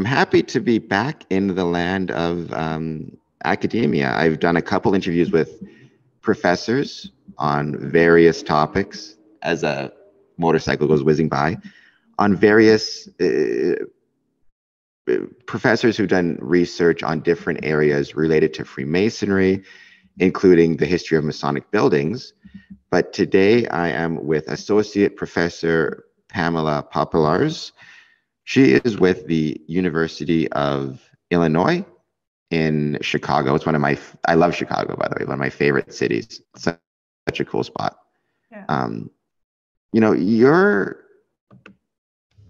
I'm happy to be back in the land of um, academia. I've done a couple interviews with professors on various topics as a motorcycle goes whizzing by, on various uh, professors who've done research on different areas related to Freemasonry, including the history of Masonic buildings. But today I am with Associate Professor Pamela Popielarz. She is with the University of Illinois in Chicago. It's one of my, I love Chicago, by the way, one of my favorite cities. Such, such a cool spot. Yeah. Um, you know, your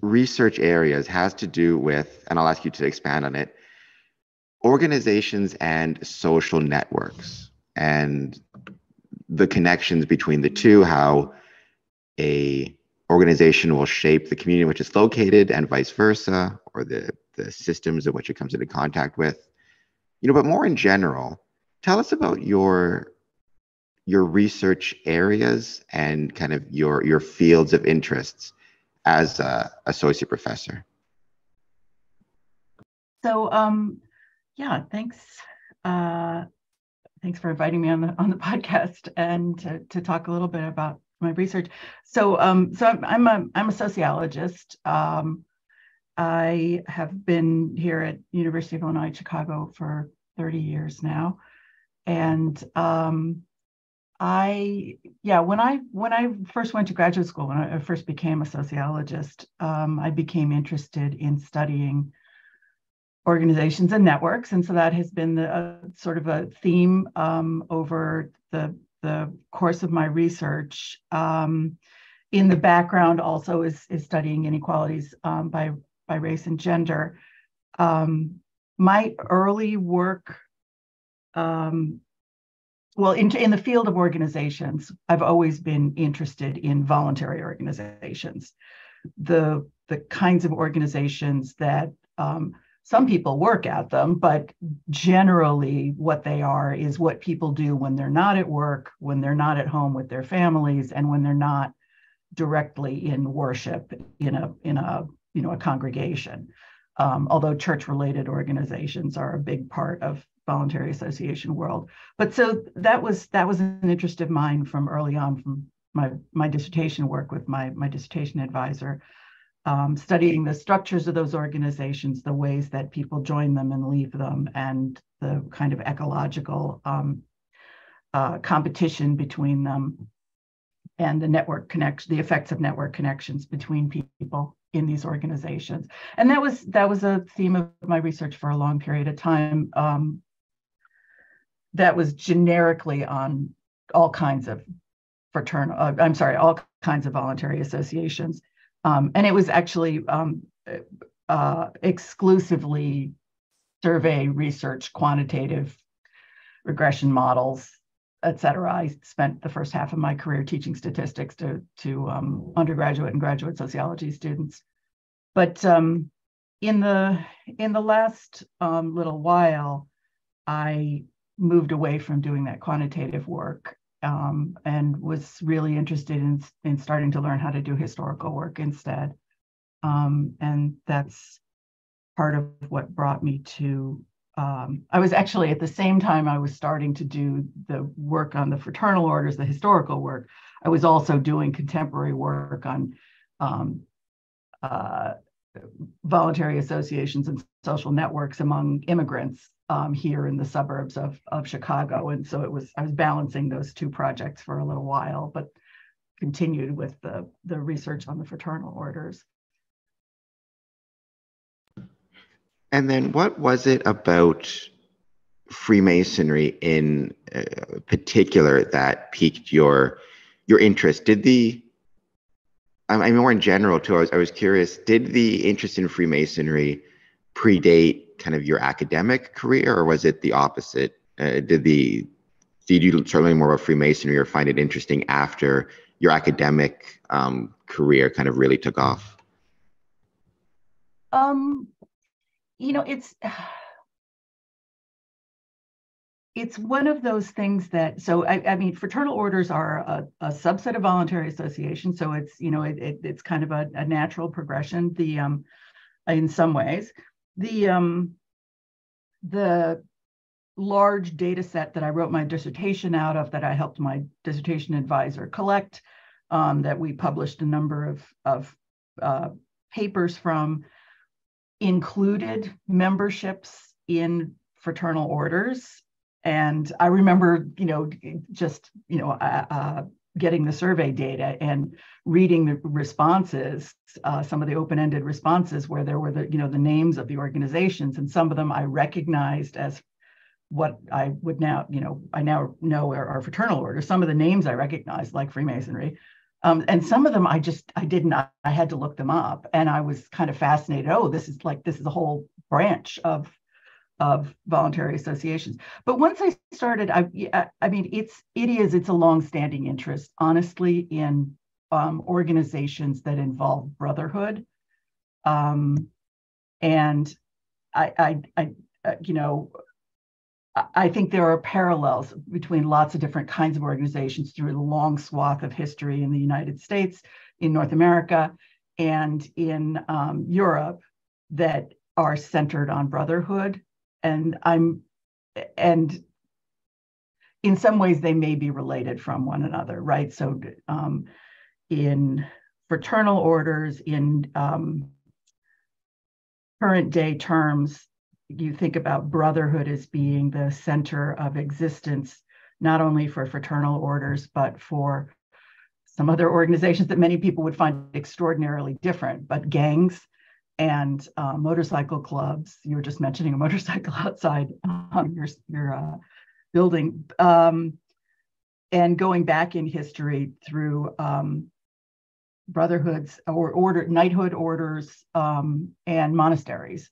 research areas has to do with, and I'll ask you to expand on it, organizations and social networks and the connections between the two, how a organization will shape the community in which it's located and vice versa, or the, the systems in which it comes into contact with. You know, but more in general, tell us about your your research areas and kind of your your fields of interests as a associate professor. So um, yeah, thanks. Uh, thanks for inviting me on the on the podcast and to, to talk a little bit about my research. So um, so I'm, I'm a I'm a sociologist. Um, I have been here at University of Illinois Chicago for 30 years now, and um, I yeah when I when I first went to graduate school when I first became a sociologist um, I became interested in studying organizations and networks and so that has been the uh, sort of a theme um, over the the course of my research um, in the background also is is studying inequalities um, by by race and gender. Um, my early work um, well, in, in the field of organizations, I've always been interested in voluntary organizations, the the kinds of organizations that um, some people work at them, but generally what they are is what people do when they're not at work, when they're not at home with their families, and when they're not directly in worship in a in a you know a congregation. Um, although church-related organizations are a big part of voluntary association world. But so that was that was an interest of mine from early on from my my dissertation work with my my dissertation advisor, um, studying the structures of those organizations, the ways that people join them and leave them, and the kind of ecological um, uh, competition between them, and the network connection, the effects of network connections between people in these organizations. And that was that was a theme of my research for a long period of time. Um, that was generically on all kinds of fraternal, uh, I'm sorry, all kinds of voluntary associations. Um, and it was actually um, uh, exclusively survey research, quantitative regression models, et cetera. I spent the first half of my career teaching statistics to, to um, undergraduate and graduate sociology students. But um, in the in the last um, little while, I moved away from doing that quantitative work um, and was really interested in, in starting to learn how to do historical work instead. Um, and that's part of what brought me to. Um, I was actually at the same time I was starting to do the work on the fraternal orders, the historical work. I was also doing contemporary work on um, uh, voluntary associations and social networks among immigrants um, here in the suburbs of, of Chicago. And so it was, I was balancing those two projects for a little while, but continued with the, the research on the fraternal orders. And then what was it about Freemasonry in uh, particular that piqued your your interest? Did the I mean more in general too. I was, I was curious. Did the interest in Freemasonry predate kind of your academic career, or was it the opposite? Uh, did the did you learn more about Freemasonry or find it interesting after your academic um, career kind of really took off? Um, you know, it's it's one of those things that so I, I mean fraternal orders are a, a, subset of voluntary association so it's you know it, it, it's kind of a, a natural progression the um in some ways the um, the large data set that I wrote my dissertation out of, that I helped my dissertation advisor collect, um, that we published a number of, of uh, papers from, included memberships in fraternal orders. And I remember, you know, just, you know, uh, uh, getting the survey data and reading the responses, uh, some of the open-ended responses where there were the, you know, the names of the organizations, and some of them I recognized as what I would now, you know, I now know are, are fraternal orders. Some of the names I recognized, like Freemasonry, um, and some of them I just I didn't. I had to look them up, and I was kind of fascinated. Oh, this is like this is a whole branch of of voluntary associations. But once I started, I I mean, it's it is it's a long-standing interest, honestly, in um, organizations that involve brotherhood, um, and I I, I uh, you know I think there are parallels between lots of different kinds of organizations through the long swath of history in the United States, in North America, and in um, Europe that are centered on brotherhood. And I'm, and in some ways they may be related from one another, right? So um, in fraternal orders, in um, current day terms, you think about brotherhood as being the center of existence, not only for fraternal orders, but for some other organizations that many people would find extraordinarily different, but gangs and uh, motorcycle clubs. You were just mentioning a motorcycle outside um, your, your uh, building. Um, and going back in history through um, brotherhoods or order knighthood orders um, and monasteries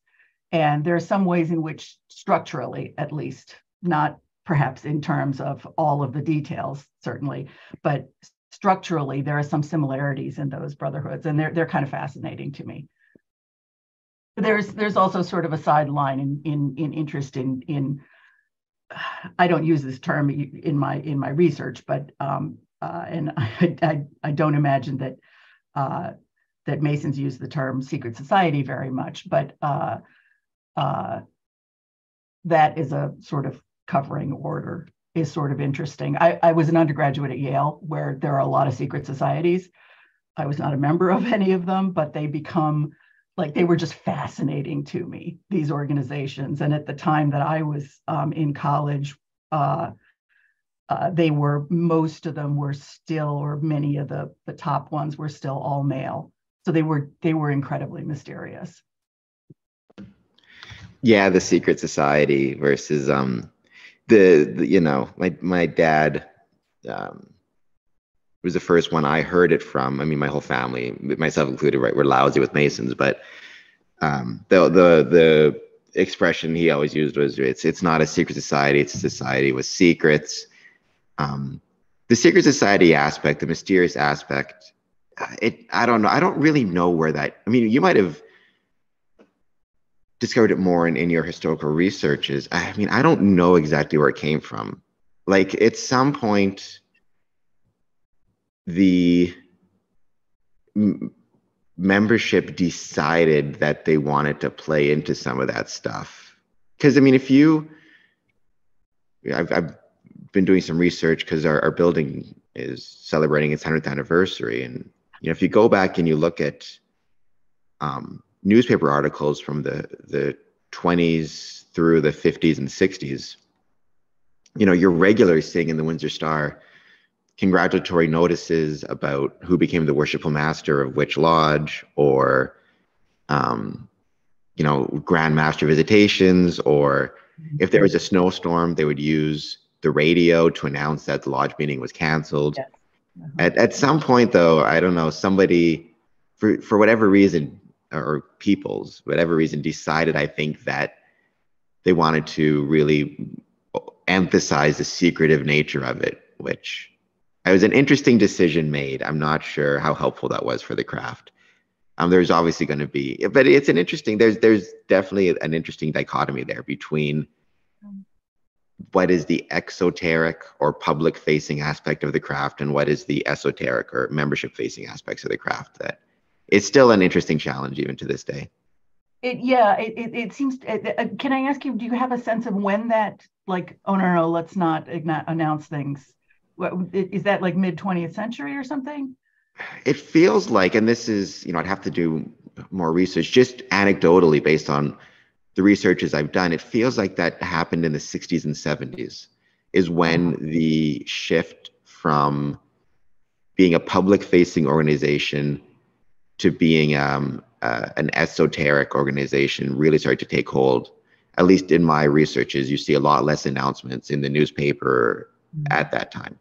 and there are some ways in which, structurally at least, not perhaps in terms of all of the details, certainly, but structurally, there are some similarities in those brotherhoods, and they're, they're kind of fascinating to me. There's there's also sort of a sideline in in, in interest in in I don't use this term in my in my research, but um, uh, and I, I, I don't imagine that uh, that Masons use the term secret society very much, but uh, uh, that is a sort of covering order is sort of interesting. I, I was an undergraduate at Yale where there are a lot of secret societies. I was not a member of any of them, but they become like they were just fascinating to me, these organizations. And at the time that I was um, in college, uh, uh, they were most of them were still, or many of the the top ones were still all male. So they were they were incredibly mysterious yeah the secret society versus um the, the you know my my dad um was the first one I heard it from. I mean, my whole family, myself included, right, we're lousy with Masons, but um, the the the expression he always used was it's it's not a secret society, it's a society with secrets. Um, the secret society aspect, the mysterious aspect, it I don't know. I don't really know where that. I mean, you might have discovered it more in, in your historical researches. I mean, I don't know exactly where it came from. Like at some point, the m- membership decided that they wanted to play into some of that stuff. Because I mean, if you, I've, I've been doing some research because our, our building is celebrating its 100th anniversary. And, you know, if you go back and you look at um, newspaper articles from the the 20s through the 50s and 60s you know you're regularly seeing in the windsor star congratulatory notices about who became the worshipful master of which lodge or um, you know grand master visitations or if there was a snowstorm they would use the radio to announce that the lodge meeting was canceled yes. uh-huh. at, at some point though i don't know somebody for for whatever reason or peoples, whatever reason, decided, I think, that they wanted to really emphasize the secretive nature of it, which it was an interesting decision made. I'm not sure how helpful that was for the craft. Um, there's obviously going to be, but it's an interesting. There's there's definitely an interesting dichotomy there between what is the exoteric or public facing aspect of the craft and what is the esoteric or membership facing aspects of the craft that it's still an interesting challenge even to this day. It, yeah, it, it, it seems. Uh, can I ask you? Do you have a sense of when that, like, oh no, no, let's not announce things? What, is that like mid 20th century or something? It feels like, and this is, you know, I'd have to do more research, just anecdotally based on the researches I've done. It feels like that happened in the 60s and 70s, is when uh-huh. the shift from being a public facing organization to being um, uh, an esoteric organization really started to take hold. At least in my researches, you see a lot less announcements in the newspaper mm-hmm. at that time.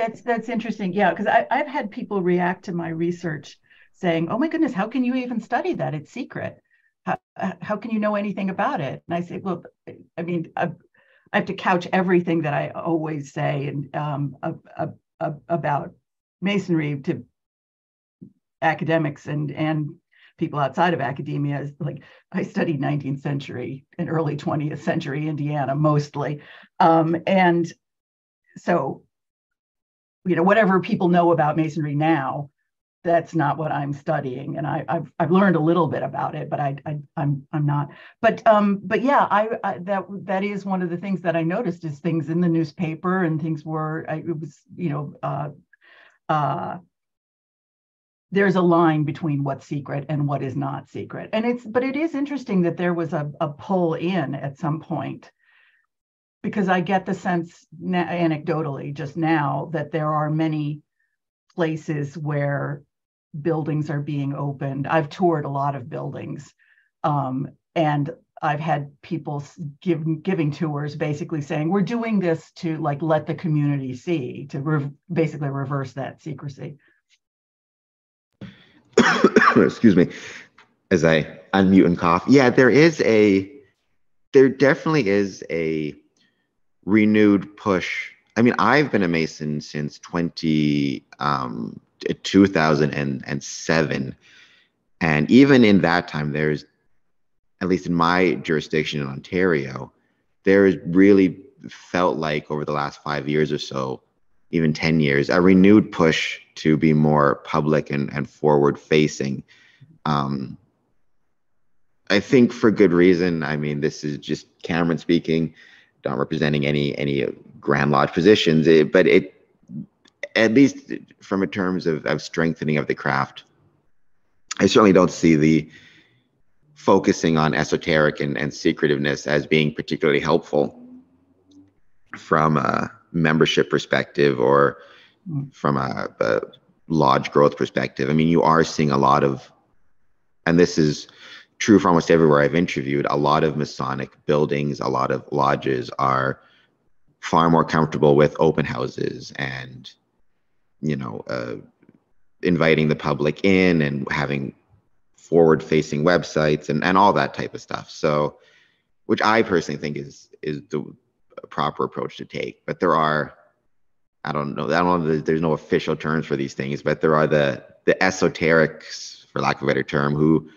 That's that's interesting. Yeah, because I've had people react to my research saying, "Oh my goodness, how can you even study that? It's secret. How, how can you know anything about it?" And I say, "Well, I mean, I, I have to couch everything that I always say and um, about masonry to academics and and people outside of academia is like i studied 19th century and early 20th century indiana mostly um, and so you know whatever people know about masonry now that's not what i'm studying and I, have I've learned a little bit about it but I, I i'm i'm not but um but yeah I, I that that is one of the things that i noticed is things in the newspaper and things were it was you know uh uh there's a line between what's secret and what is not secret. And it's, but it is interesting that there was a, a pull in at some point because I get the sense na- anecdotally just now that there are many places where buildings are being opened. I've toured a lot of buildings um, and I've had people give, giving tours basically saying, we're doing this to like let the community see, to re- basically reverse that secrecy. excuse me, as I unmute and cough. Yeah, there is a, there definitely is a renewed push. I mean, I've been a Mason since 20, um, 2007. And even in that time, there's, at least in my jurisdiction in Ontario, there is really felt like over the last five years or so, even 10 years, a renewed push to be more public and, and forward facing. Um, I think for good reason. I mean, this is just Cameron speaking, not representing any any Grand Lodge positions, it, eh, but it at least from a terms of, of strengthening of the craft, I certainly don't see the focusing on esoteric and, and secretiveness as being particularly helpful from a membership perspective or mm. from a, a lodge growth perspective. I mean, you are seeing a lot of, and this is true for almost everywhere I've interviewed, a lot of Masonic buildings, a lot of lodges are far more comfortable with open houses and, you know, uh, inviting the public in and having forward facing websites and, and all that type of stuff. So, which I personally think is is the proper approach to take. But there are, I don't know, I don't know. There's no official terms for these things, but there are the the esoterics, for lack of a better term, who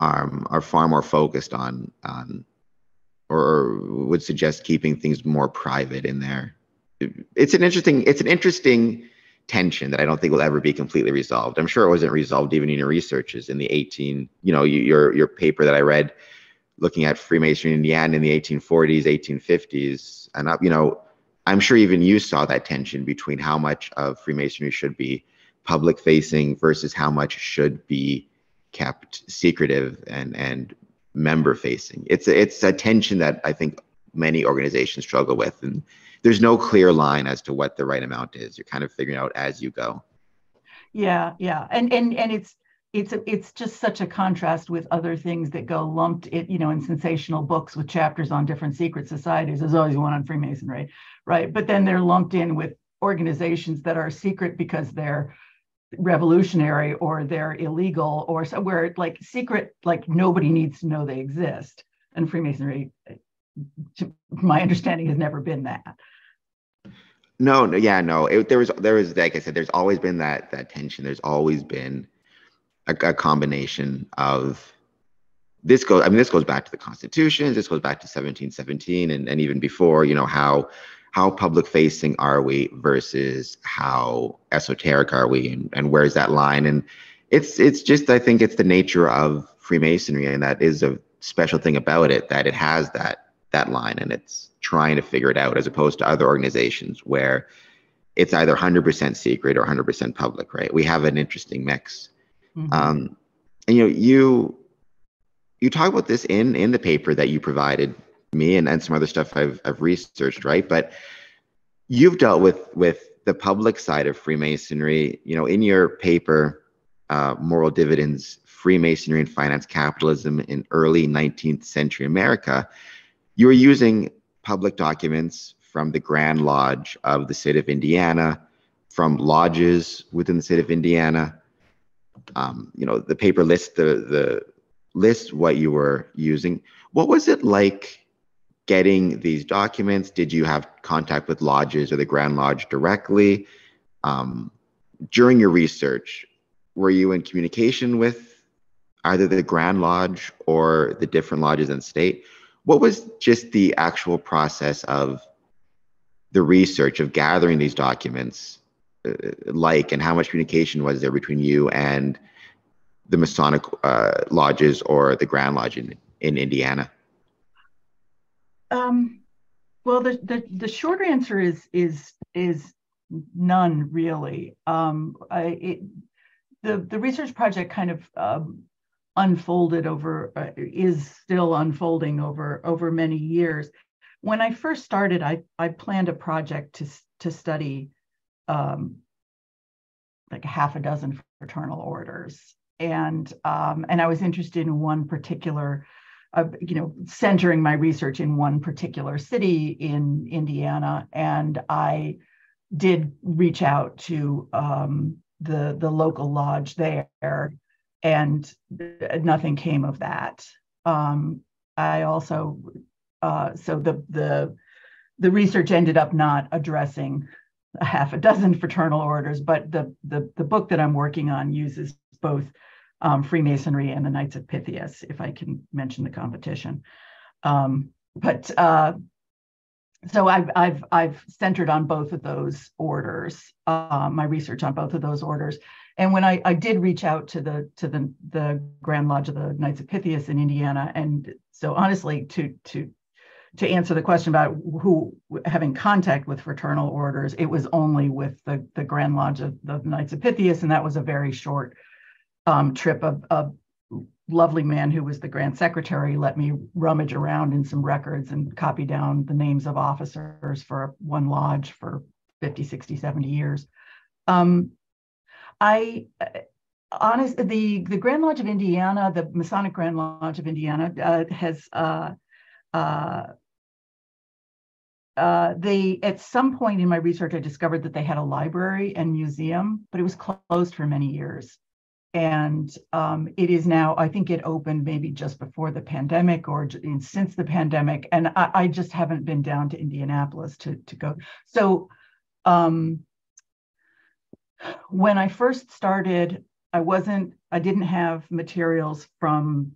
are are far more focused on on or would suggest keeping things more private in there. It's an interesting it's an interesting tension that I don't think will ever be completely resolved. I'm sure it wasn't resolved even in your researches in the 18, you know, your your paper that I read looking at Freemasonry in Indiana in the 1840s, 1850s, and up, you know, I'm sure even you saw that tension between how much of Freemasonry should be public facing versus how much should be kept secretive and and member facing. It's it's a tension that I think many organizations struggle with, and there's no clear line as to what the right amount is. You're kind of figuring out as you go. Yeah, yeah, and and and it's it's a, it's just such a contrast with other things that go lumped it you know in sensational books with chapters on different secret societies there's always one on freemasonry right but then they're lumped in with organizations that are secret because they're revolutionary or they're illegal or somewhere like secret like nobody needs to know they exist. And freemasonry to my understanding has never been that. No, no yeah no. It, there was there was like i said there's always been that that tension. There's always been a, a combination of this goes i mean this goes back to the constitution. This goes back to 1717 and, and even before you know how how public facing are we versus how esoteric are we and, and where's that line and it's it's just i think it's the nature of Freemasonry, and that is a special thing about it that it has that that line and it's trying to figure it out as opposed to other organizations where it's either 100% secret or 100% public, right? We have an interesting mix. Mm-hmm. Um, and you know, you you talk about this in in the paper that you provided me and, and some other stuff I've I've researched, right? But you've dealt with with the public side of Freemasonry. You know, in your paper, uh, Moral Dividends: Freemasonry and Finance Capitalism in Early 19th Century America, you were using public documents from the Grand Lodge of the state of Indiana, from lodges within the state of Indiana. Um, you know, the paper lists the the list what you were using. What was it like getting these documents? Did you have contact with lodges or the Grand Lodge directly? Um, during your research, were you in communication with either the Grand Lodge or the different lodges in the state? What was just the actual process of the research of gathering these documents uh, like and how much communication was there between you and the masonic uh, lodges or the grand lodge in, in indiana um, well the, the the short answer is is is none really um, I, it, the the research project kind of um, unfolded over uh, is still unfolding over over many years when I first started, I, I planned a project to, to study um, like half a dozen fraternal orders. And, um, and I was interested in one particular, uh, you know, centering my research in one particular city in Indiana. And I did reach out to um, the, the local lodge there, and nothing came of that. Um, I also uh, so the the the research ended up not addressing a half a dozen fraternal orders, but the the, the book that I'm working on uses both um, Freemasonry and the Knights of Pythias, if I can mention the competition. Um, but uh, so I've I've I've centered on both of those orders, uh, my research on both of those orders. And when I, I did reach out to the to the the Grand Lodge of the Knights of Pythias in Indiana, and so honestly, to to to answer the question about who having contact with fraternal orders, it was only with the, the Grand Lodge of the Knights of Pythias, and that was a very short um, trip. of a lovely man who was the Grand Secretary let me rummage around in some records and copy down the names of officers for one lodge for 50, 60, 70 years. Um, I honest the the Grand Lodge of Indiana, the Masonic Grand Lodge of Indiana, uh, has uh, uh, uh, they at some point in my research i discovered that they had a library and museum but it was closed for many years and um, it is now i think it opened maybe just before the pandemic or since the pandemic. And I, I, just haven't been down to indianapolis to, to go. So um, when i first started i wasn't i didn't have materials from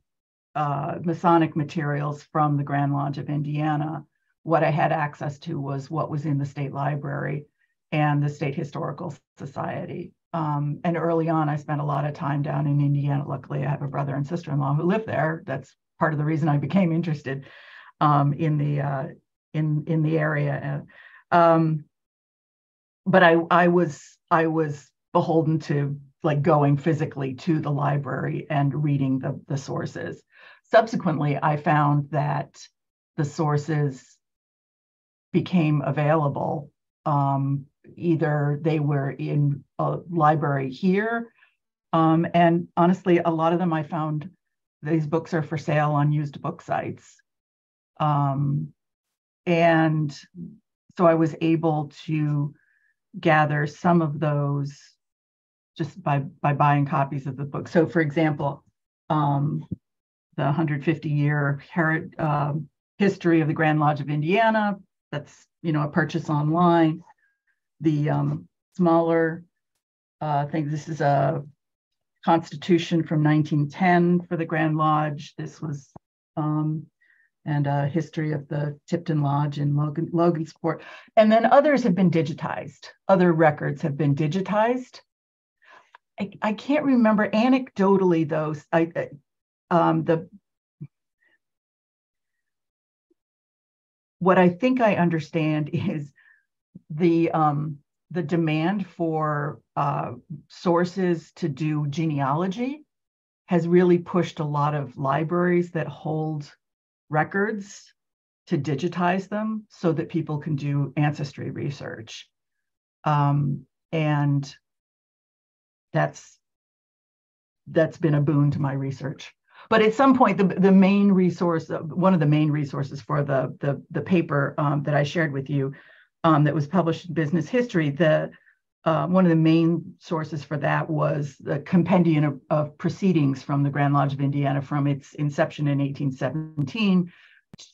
uh, masonic materials from the grand lodge of indiana. What I had access to was what was in the state library and the State Historical Society. Um, and early on, I spent a lot of time down in Indiana. Luckily, I have a brother and sister in law who live there. That's part of the reason I became interested um, in the uh, in in the area. Um, but I I was I was beholden to like going physically to the library and reading the the sources. Subsequently, I found that the sources became available. Um, either they were in a library here, um, and honestly, a lot of them I found these books are for sale on used book sites. Um, and so I was able to gather some of those just by by buying copies of the book. So, for example, um, the 150 year uh, history of the Grand Lodge of Indiana that's you know a purchase online. The um, smaller uh, thing. This is a constitution from 1910 for the Grand Lodge. This was um, and a history of the Tipton Lodge in Logan, Logansport. And then others have been digitized. Other records have been digitized. I, I can't remember anecdotally, though. I, um, the what I think I understand is the um, the demand for uh, sources to do genealogy has really pushed a lot of libraries that hold records to digitize them so that people can do ancestry research. Um, and that's that's been a boon to my research. But at some point, the, the main resource, one of the main resources for the, the, the paper um, that I shared with you um, that was published in Business History, the uh, one of the main sources for that was the compendium of, of, proceedings from the Grand Lodge of Indiana from its inception in 1817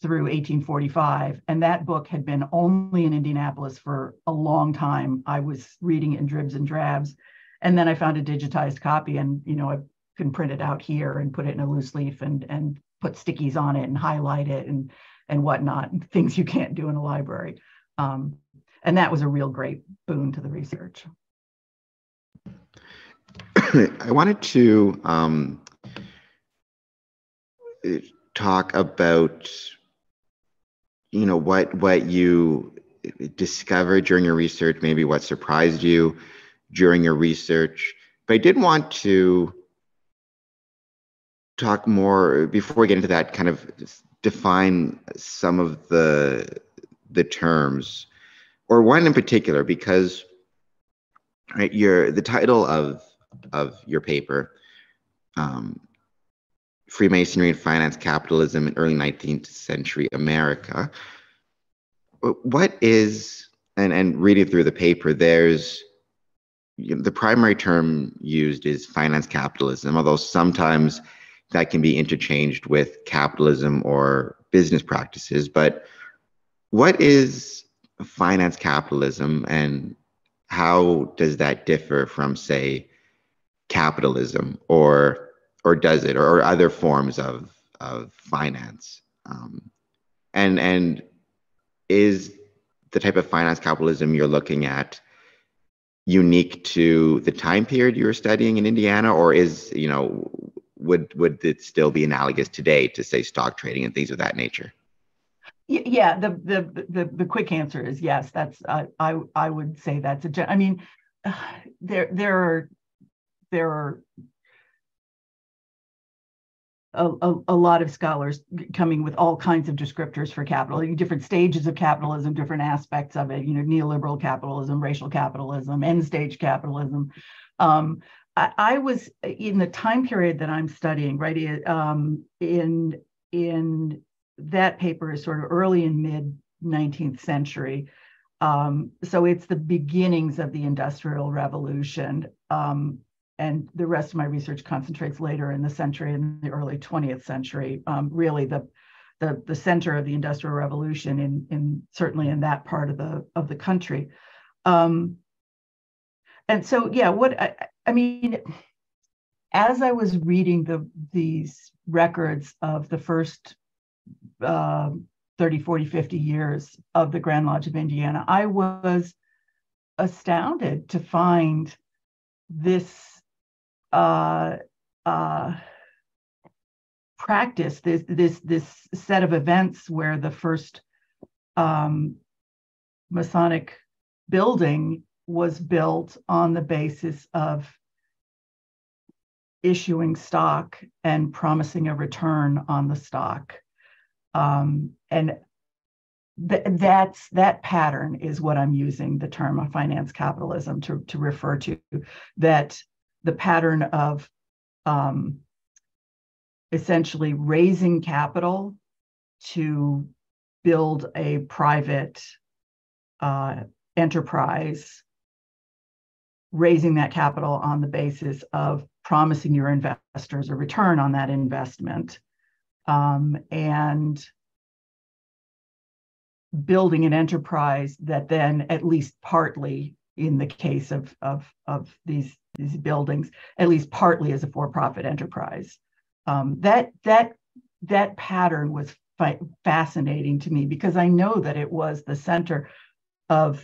through 1845. And that book had been only in Indianapolis for a long time. I was reading it in dribs and drabs. And then I found a digitized copy and, you know, I can print it out here and put it in a loose leaf and, and put stickies on it and highlight it and, and whatnot, things you can't do in a library. Um, and that was a real great boon to the research. I wanted to um, talk about, you know, what what you discovered during your research, maybe what surprised you during your research. But I did want to talk more before we get into that. Kind of define some of the the terms or one in particular, because right, your the title of of your paper, um, Freemasonry and Finance Capitalism in Early 19th Century America. What is and and reading through the paper, there's you know, the primary term used is finance capitalism, although sometimes that can be interchanged with capitalism or business practices. But what is finance capitalism and how does that differ from say capitalism or or does it or, other forms of of finance? Um, and and is the type of finance capitalism you're looking at unique to the time period you were studying in Indiana or is you know would would it still be analogous today to say stock trading and things of that nature yeah, the, the the the quick answer is yes. That's uh, I I would say that's a. I mean, there there are there are a, a, a, lot of scholars coming with all kinds of descriptors for capital, different stages of capitalism, different aspects of it. You know, neoliberal capitalism, racial capitalism, end stage capitalism. Um, I, I, was in the time period that I'm studying, right? Um, in in that paper is sort of early and mid 19th century. Um, so it's the beginnings of the Industrial Revolution. Um, and the rest of my research concentrates later in the century, in the early 20th century. Um, really, the, the the center of the Industrial Revolution, in in certainly in that part of the of the country. Um, and so, yeah, what I, I mean, as I was reading the these records of the first uh, 30, 40, 50 years of the Grand Lodge of Indiana, I was astounded to find this uh, uh, practice, this, this, this set of events where the first um, Masonic building was built on the basis of issuing stock and promising a return on the stock. Um, and th- that's that pattern is what I'm using the term of finance capitalism to, to refer to. That the pattern of um, essentially raising capital to build a private uh, enterprise, raising that capital on the basis of promising your investors a return on that investment um, and building an enterprise that then at least partly in the case of of of these these buildings at least partly as a for-profit enterprise. Um, that that that pattern was fi- fascinating to me because i know that it was the center of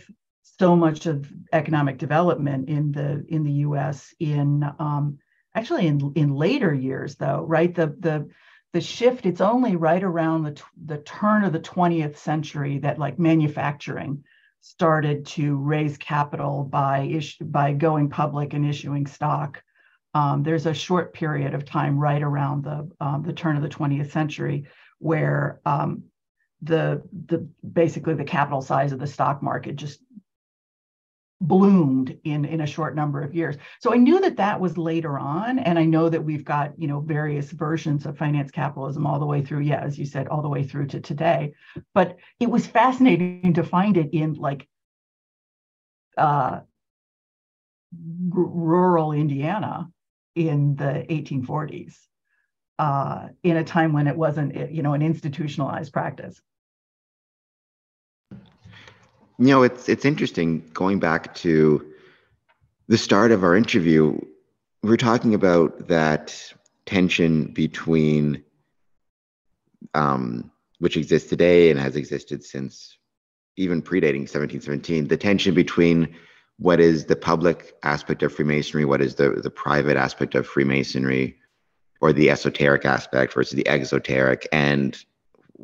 so much of economic development in the in the us in um, actually in in later years though right? The the the shift it's only right around the the turn of the 20th century that like manufacturing started to raise capital by by going public and issuing stock. Um, there's a short period of time right around the um, the turn of the 20th century where um, the the basically the capital size of the stock market just bloomed in in a short number of years. So i knew that that was later on and i know that we've got you know various versions of finance capitalism all the way through yeah as you said all the way through to today. But it was fascinating to find it in like uh rural indiana in the 1840s uh, in a time when it wasn't you know an institutionalized practice you know, it's it's interesting going back to the start of our interview. We're talking about that tension between, um, which exists today and has existed since even predating 1717, the tension between what is the public aspect of Freemasonry, what is the, the private aspect of Freemasonry, or the esoteric aspect versus the exoteric, and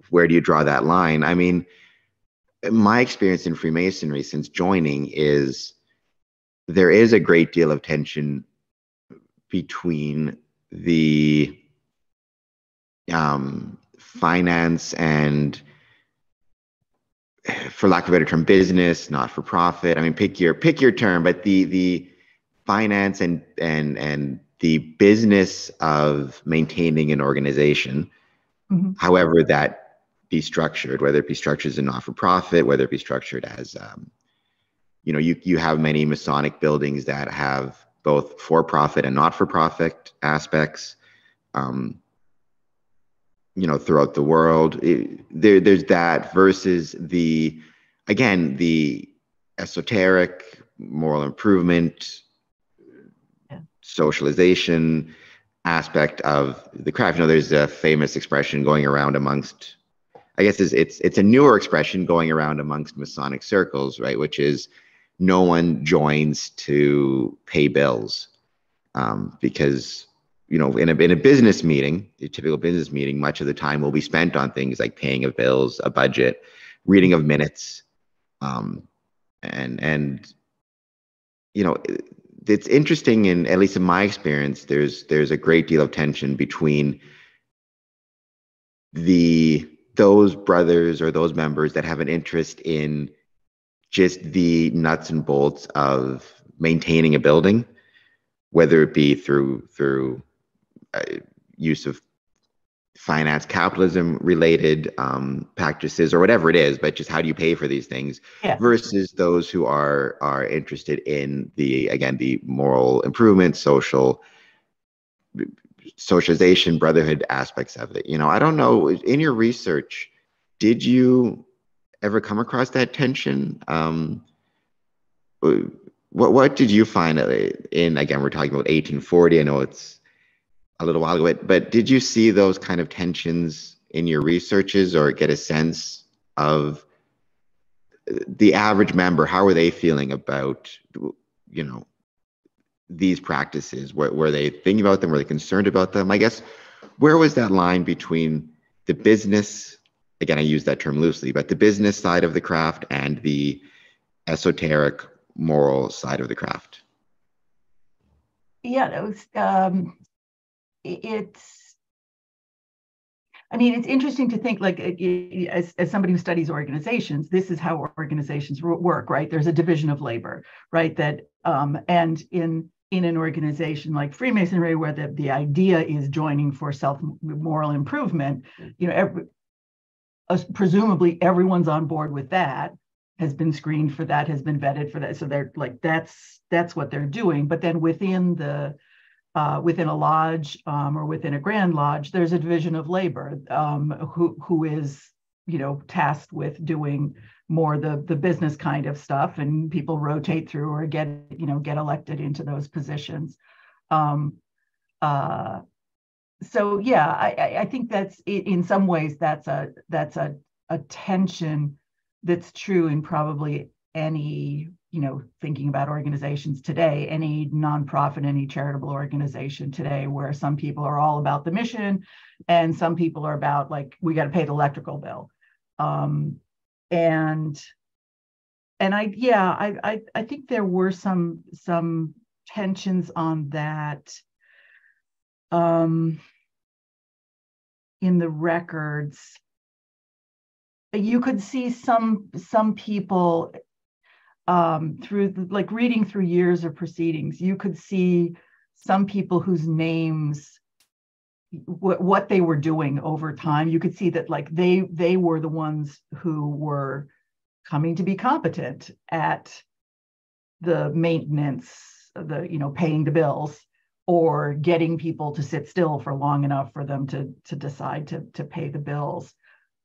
where do you draw that line? I mean, my experience in Freemasonry since joining is there is a great deal of tension between the um, finance and for lack of a better term business not for profit i mean pick your pick your term but the the finance and and and the business of maintaining an organization mm-hmm. however that be structured, whether it be structured as a not-for-profit, whether it be structured as, um, you know, you you have many Masonic buildings that have both for-profit and not-for-profit aspects. Um, you know, throughout the world, it, there there's that versus the, again, the esoteric moral improvement, yeah. socialization aspect of the craft. You know, there's a famous expression going around amongst I guess it's, it's it's a newer expression going around amongst Masonic circles, right? Which is no one joins to pay bills, um, because you know in a in a business meeting, a typical business meeting, much of the time will be spent on things like paying of bills, a budget, reading of minutes, um, and and you know it's interesting in at least in my experience there's there's a great deal of tension between the those brothers or those members that have an interest in just the nuts and bolts of maintaining a building, whether it be through through uh, use of finance capitalism related um, practices or whatever it is, but just how do you pay for these things yeah. versus those who are are interested in the again the moral improvement, social socialization, brotherhood aspects of it. You know, I don't know. In your research, did you ever come across that tension? Um, what what did you find in? Again, we're talking about 1840. I know it's a little while ago, but did you see those kind of tensions in your researches, or get a sense of the average member? How are they feeling about you know these practices? Were, were they thinking about them? Were they concerned about them? I guess where was that line between the business? Again, I use that term loosely, but the business side of the craft and the esoteric moral side of the craft. Yeah, it was, um, it's. I mean, it's interesting to think like as, as somebody who studies organizations, this is how organizations work, right? There's a division of labor, right? That um, and in in an organization like Freemasonry, where the, the idea is joining for self moral improvement, you know, every, uh, presumably everyone's on board with that, has been screened for that, has been vetted for that. So they're like, that's that's what they're doing. But then within the uh, within a lodge um, or within a grand lodge, there's a division of labor um, who who is you know tasked with doing more the the business kind of stuff and people rotate through or get you know get elected into those positions um uh so yeah i i think that's in some ways that's a that's a a tension that's true in probably any you know, thinking about organizations today, any nonprofit, any charitable organization today, where some people are all about the mission and some people are about like, we got to pay the electrical bill. Um, and and I yeah, I, I I think there were some some tensions on that. Um in the records. You could see some some people um, through like reading through years of proceedings, you could see some people whose names what, they were doing over time you could see that like they they were the ones who were coming to be competent at the maintenance the you know paying the bills or getting people to sit still for long enough for them to to decide to to pay the bills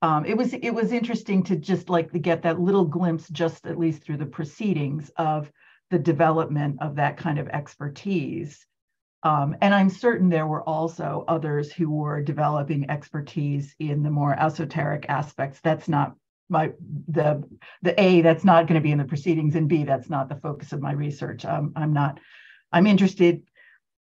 um, it was it was interesting to just like to get that little glimpse, just at least through the proceedings of the development of that kind of expertise. Um, and I'm certain there were also others who were developing expertise in the more esoteric aspects. That's not my the the A. That's not going to be in the proceedings, and B. That's not the focus of my research. Um, I'm not. I'm interested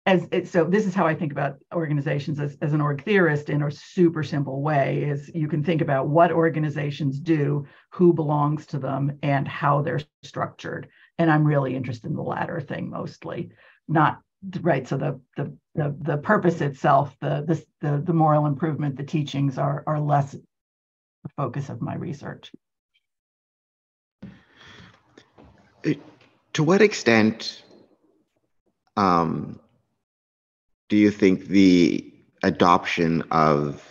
as it, so this is how I think about organizations as, as an org theorist in a super simple way is you can think about what organizations do, who belongs to them, and how they're structured. And I'm really interested in the latter thing mostly, not right. So the the the, the purpose itself, the, the the the moral improvement, the teachings are are less the focus of my research. To what extent um, do you think the adoption of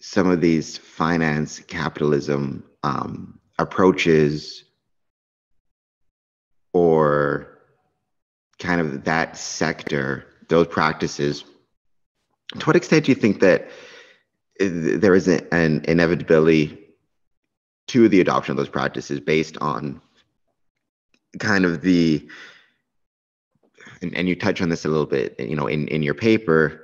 some of these finance capitalism um, approaches or kind of that sector, those practices, to what extent do you think that there is an inevitability to the adoption of those practices based on kind of the and, and you touch on this a little bit, you know, in, in your paper,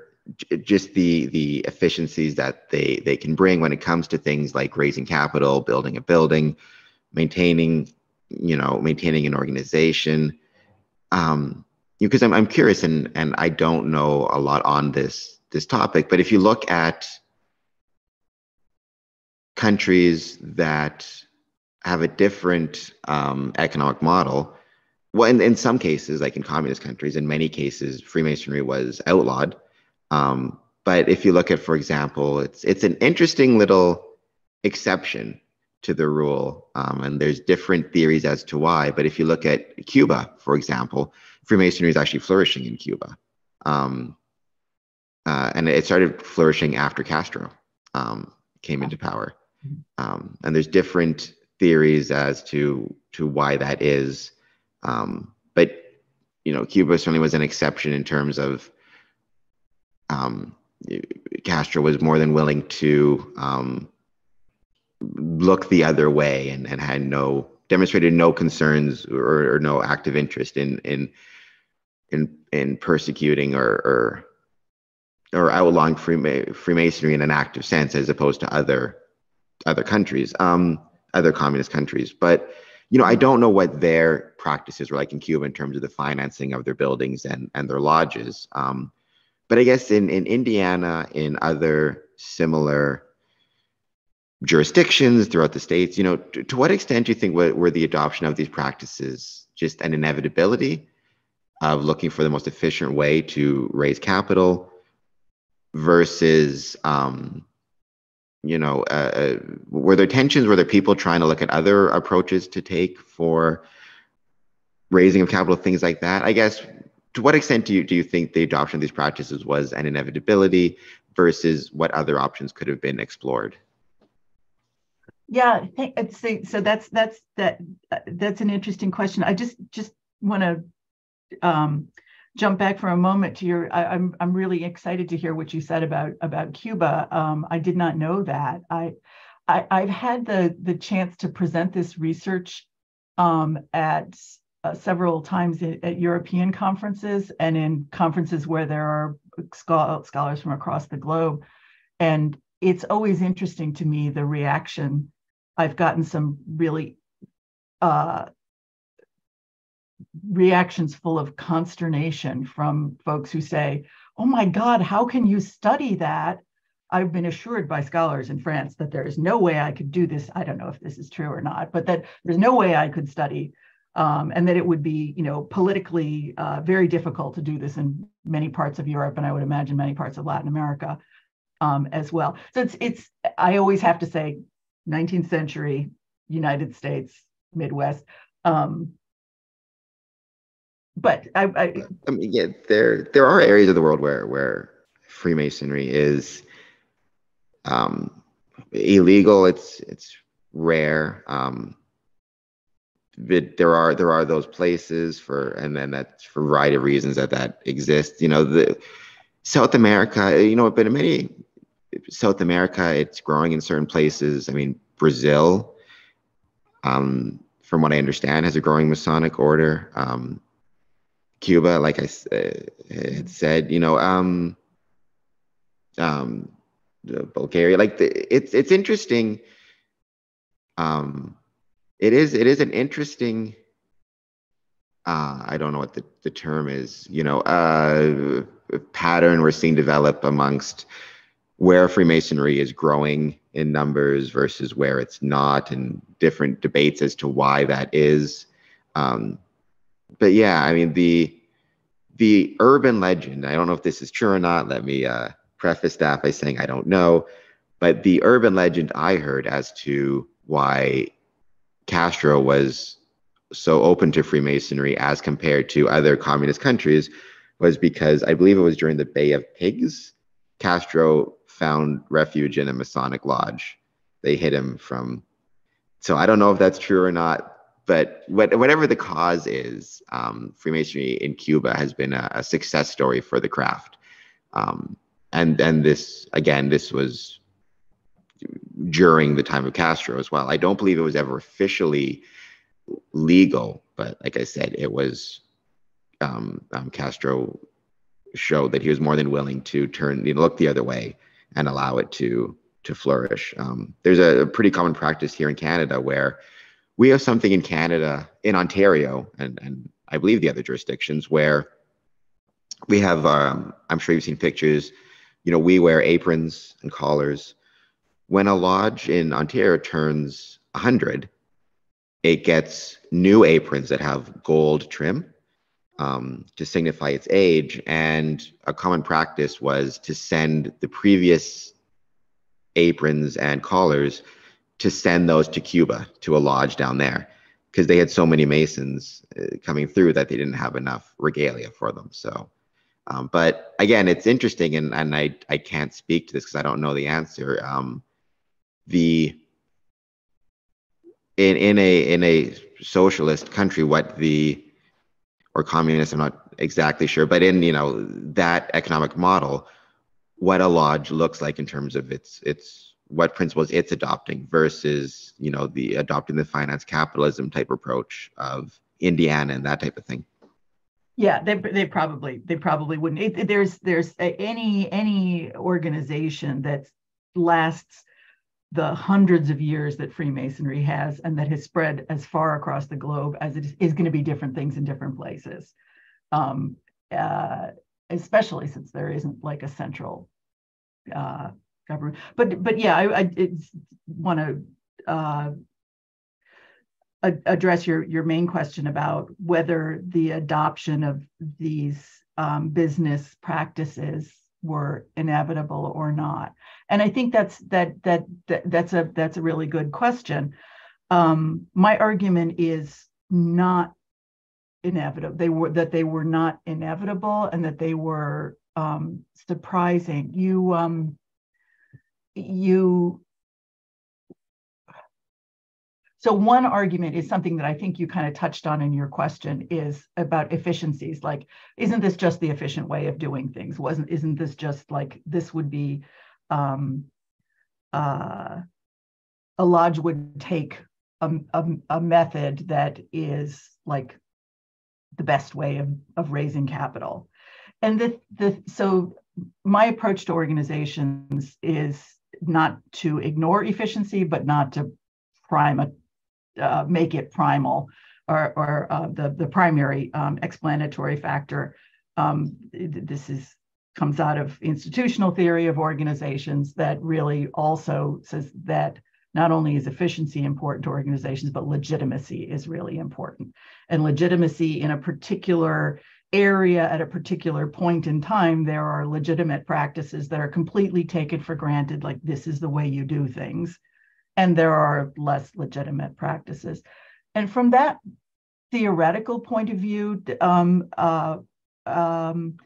just the the efficiencies that they they can bring when it comes to things like raising capital, building a building, maintaining, you know, maintaining an organization. Um, because I'm I'm curious and and I don't know a lot on this this topic, but if you look at countries that have a different um, economic model, well, in, in some cases, like in communist countries, in many cases, Freemasonry was outlawed. Um, but if you look at, for example, it's it's an interesting little exception to the rule, um, and there's different theories as to why. But if you look at Cuba, for example, Freemasonry is actually flourishing in Cuba, um, uh, and it started flourishing after Castro um, came into power. Um, and there's different theories as to to why that is. Um, but you know, Cuba certainly was an exception in terms of um, Castro was more than willing to um, look the other way and, and had no demonstrated no concerns or, or no active interest in in in in persecuting or or, or outlawing Freema- Freemasonry in an active sense, as opposed to other other countries, um, other communist countries. But you know, I don't know what their practices were like in Cuba in terms of the financing of their buildings and, and their lodges. Um, but I guess in, in Indiana, in other similar jurisdictions throughout the states, you know, to, to what extent do you think were, were the adoption of these practices just an inevitability of looking for the most efficient way to raise capital versus um, you know, uh, uh, were there tensions? Were there people trying to look at other approaches to take for raising of capital, things like that? I guess to what extent do you do you think the adoption of these practices was an inevitability versus what other options could have been explored? Yeah, so, so that's that's that that's an interesting question. I just just want to um, jump back for a moment to your I, am I'm, I'm really excited to hear what you said about about cuba. Um, i did not know that. I, I have had the the chance to present this research um, at uh, several times at, at, european conferences and in conferences where there are scholars from across the globe. And it's always interesting to me the reaction. I've gotten some really uh, reactions full of consternation from folks who say, "Oh my God, how can you study that?" I've been assured by scholars in France that there is no way I could do this. I don't know if this is true or not, but that there's no way I could study, um, and that it would be, you know, politically uh, very difficult to do this in many parts of Europe, and I would imagine many parts of Latin America um, as well. So it's it's. I always have to say, 19th century United States Midwest. Um, but I, I, I mean, yeah, there there are areas of the world where where Freemasonry is um, illegal. It's it's rare. Um, but there are there are those places for, and then that's for a variety of reasons that that exists. You know, the South America. You know, but in many South America, it's growing in certain places. I mean, Brazil, um, from what I understand, has a growing Masonic order. Um, Cuba, like I uh, had said, you know, um, um, Bulgaria. Like the, it's it's interesting. Um, it is it is an interesting. Uh, I don't know what the, the term is. You know, uh, pattern we're seeing develop amongst where Freemasonry is growing in numbers versus where it's not, and different debates as to why that is. Um, but yeah, I mean the the urban legend. I don't know if this is true or not. Let me uh, preface that by saying I don't know. But the urban legend I heard as to why Castro was so open to Freemasonry as compared to other communist countries was because I believe it was during the Bay of Pigs, Castro found refuge in a Masonic lodge. They hid him from. So I don't know if that's true or not, but what, whatever the cause is, um, Freemasonry in Cuba has been a, a success story for the craft. Um, and and this again this was during the time of Castro as well. I don't believe it was ever officially legal, but like I said, it was um, um, Castro showed that he was more than willing to turn you know, look the other way and allow it to to flourish. Um, there's a, a, pretty common practice here in Canada where we have something in Canada, in Ontario, and and I believe the other jurisdictions where we have. Um, I'm sure you've seen pictures you know, we wear aprons and collars. When a lodge in Ontario turns 100, it gets new aprons that have gold trim um, to signify its age. And a common practice was to send the previous aprons and collars to send those to Cuba to a lodge down there because they had so many Masons uh, coming through that they didn't have enough regalia for them. So um, but again, it's interesting, and, and I, I can't speak to this because I don't know the answer. Um, the in in a in a socialist country, what the or communist, I'm not exactly sure, but in you know that economic model, what a lodge looks like in terms of its its what principles it's adopting versus you know the adopting the finance capitalism type approach of Indiana and that type of thing. Yeah, they, they probably they probably wouldn't. It, there's there's any any organization that lasts the hundreds of years that Freemasonry has and that has spread as far across the globe as it is, is going to be different things in different places. Um, uh, especially since there isn't like a central uh, government. But but yeah, I, I want to uh, address your your main question about whether the adoption of these um, business practices were inevitable or not. And i think that's that that, that that's a that's a really good question. Um, my argument is not inevitable they were that they were not inevitable and that they were um, surprising. You um, you so one argument is something that I think you kind of touched on in your question is about efficiencies. Like, isn't this just the efficient way of doing things? Wasn't isn't this just like this would be um, uh, a lodge would take a, a, a method that is like the best way of, of raising capital. And the, the so my approach to organizations is not to ignore efficiency, but not to prime a uh, make it primal or, or uh, the, the primary um, explanatory factor. Um, this is comes out of institutional theory of organizations that really also says that not only is efficiency important to organizations, but legitimacy is really important. And legitimacy in a particular area at a particular point in time, there are legitimate practices that are completely taken for granted, like this is the way you do things. And there are less legitimate practices. And from that theoretical point of view, um, uh, um,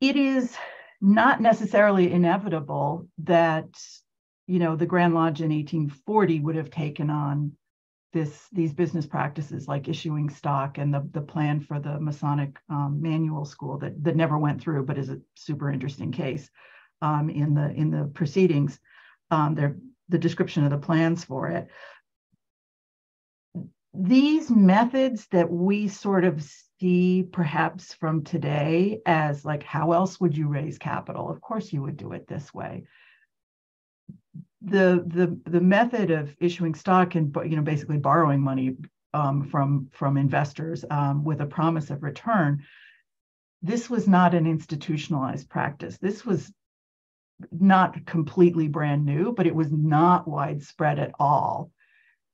it is not necessarily inevitable that you know the Grand Lodge in 1840 would have taken on this these business practices like issuing stock and the, the plan for the Masonic um, manual school that, that never went through, but is a super interesting case um, in the in the proceedings. Um, there, the description of the plans for it. These methods that we sort of see perhaps from today as like how else would you raise capital? Of course you would do it this way the the the method of issuing stock and you know basically borrowing money um, from from investors um, with a promise of return this was not an institutionalized practice. This was not completely brand new but it was not widespread at all.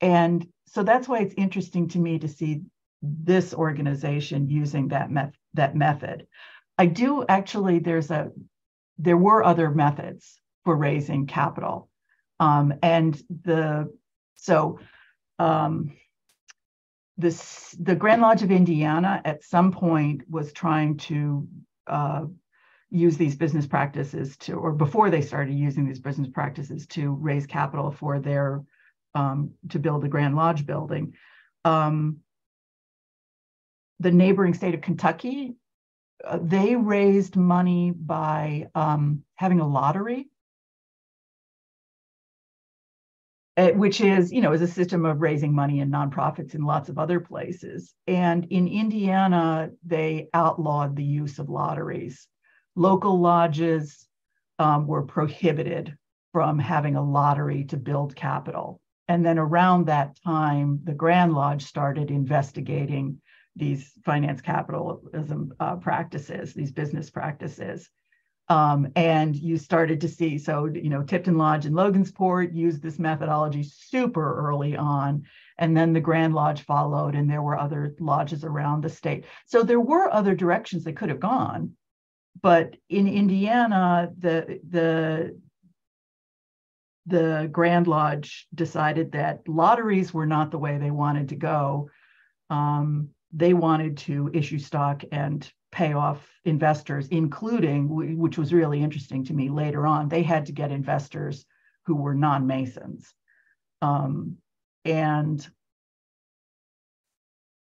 And so that's why it's interesting to me to see this organization using that met- that method. I do actually there's a there were other methods for raising capital um, and the so um, this the Grand Lodge of Indiana at some point was trying to uh, use these business practices to, or before they started using these business practices to raise capital for their um, to build the Grand Lodge building. Um, the neighboring state of Kentucky, uh, they raised money by um, having a lottery which is you know is a system of raising money in nonprofits in lots of other places. And in indiana they outlawed the use of lotteries. Local lodges um, were prohibited from having a lottery to build capital. And then around that time the grand lodge started investigating these finance capitalism uh, practices these business practices um, and you started to see, so, you know, Tipton Lodge and Logansport used this methodology super early on. And then the Grand Lodge followed, and there were other lodges around the state. So there were other directions they could have gone. But in Indiana, the, the, the Grand Lodge decided that lotteries were not the way they wanted to go. Um, they wanted to issue stock and pay off investors, including, which was really interesting to me later on, they had to get investors who were non Masons. Um, and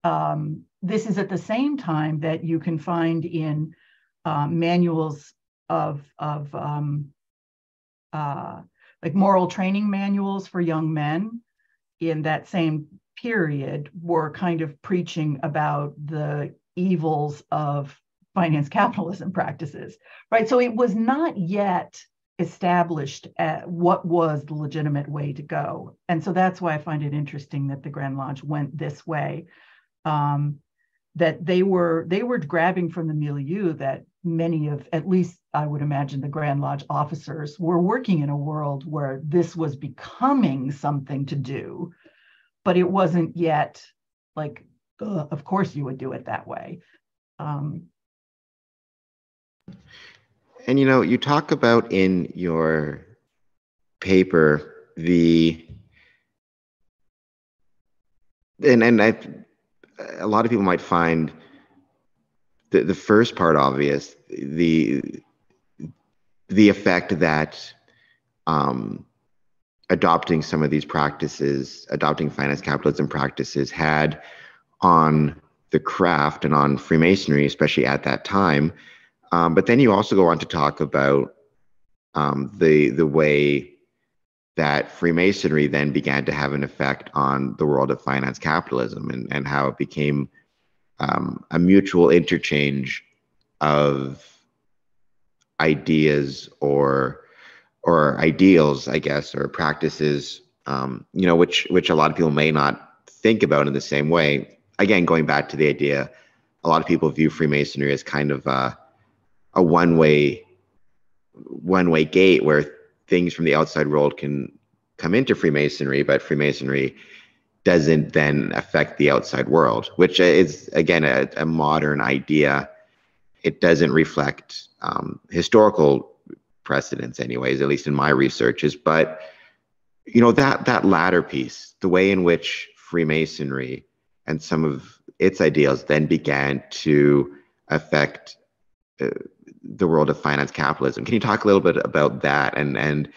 um, this is at the same time that you can find in uh, manuals of, of um, uh, like moral training manuals for young men in that same period were kind of preaching about the evils of finance capitalism practices, right? So it was not yet established at what was the legitimate way to go. And so that's why I find it interesting that the Grand Lodge went this way. Um, that they were they were grabbing from the milieu that many of at least I would imagine the Grand Lodge officers were working in a world where this was becoming something to do, but it wasn't yet like of course you would do it that way. Um, and you know, you talk about in your paper the and and I a lot of people might find the the first part obvious the the effect that um, adopting some of these practices, adopting finance capitalism practices, had on the craft and on Freemasonry, especially at that time. Um, but then you also go on to talk about um, the the way that Freemasonry then began to have an effect on the world of finance capitalism and, and how it became um, a mutual interchange of ideas or or ideals, I guess, or practices um, you know, which which a lot of people may not think about in the same way. Again, going back to the idea, a lot of people view Freemasonry as kind of a, a one way one way gate where things from the outside world can come into Freemasonry, but Freemasonry doesn't then affect the outside world, which is again a, a modern idea. It doesn't reflect um, historical precedents, anyways, at least in my researches. But you know that that latter piece, the way in which Freemasonry and some of its ideals then began to affect uh, the world of finance capitalism. Can you talk a little bit about that and and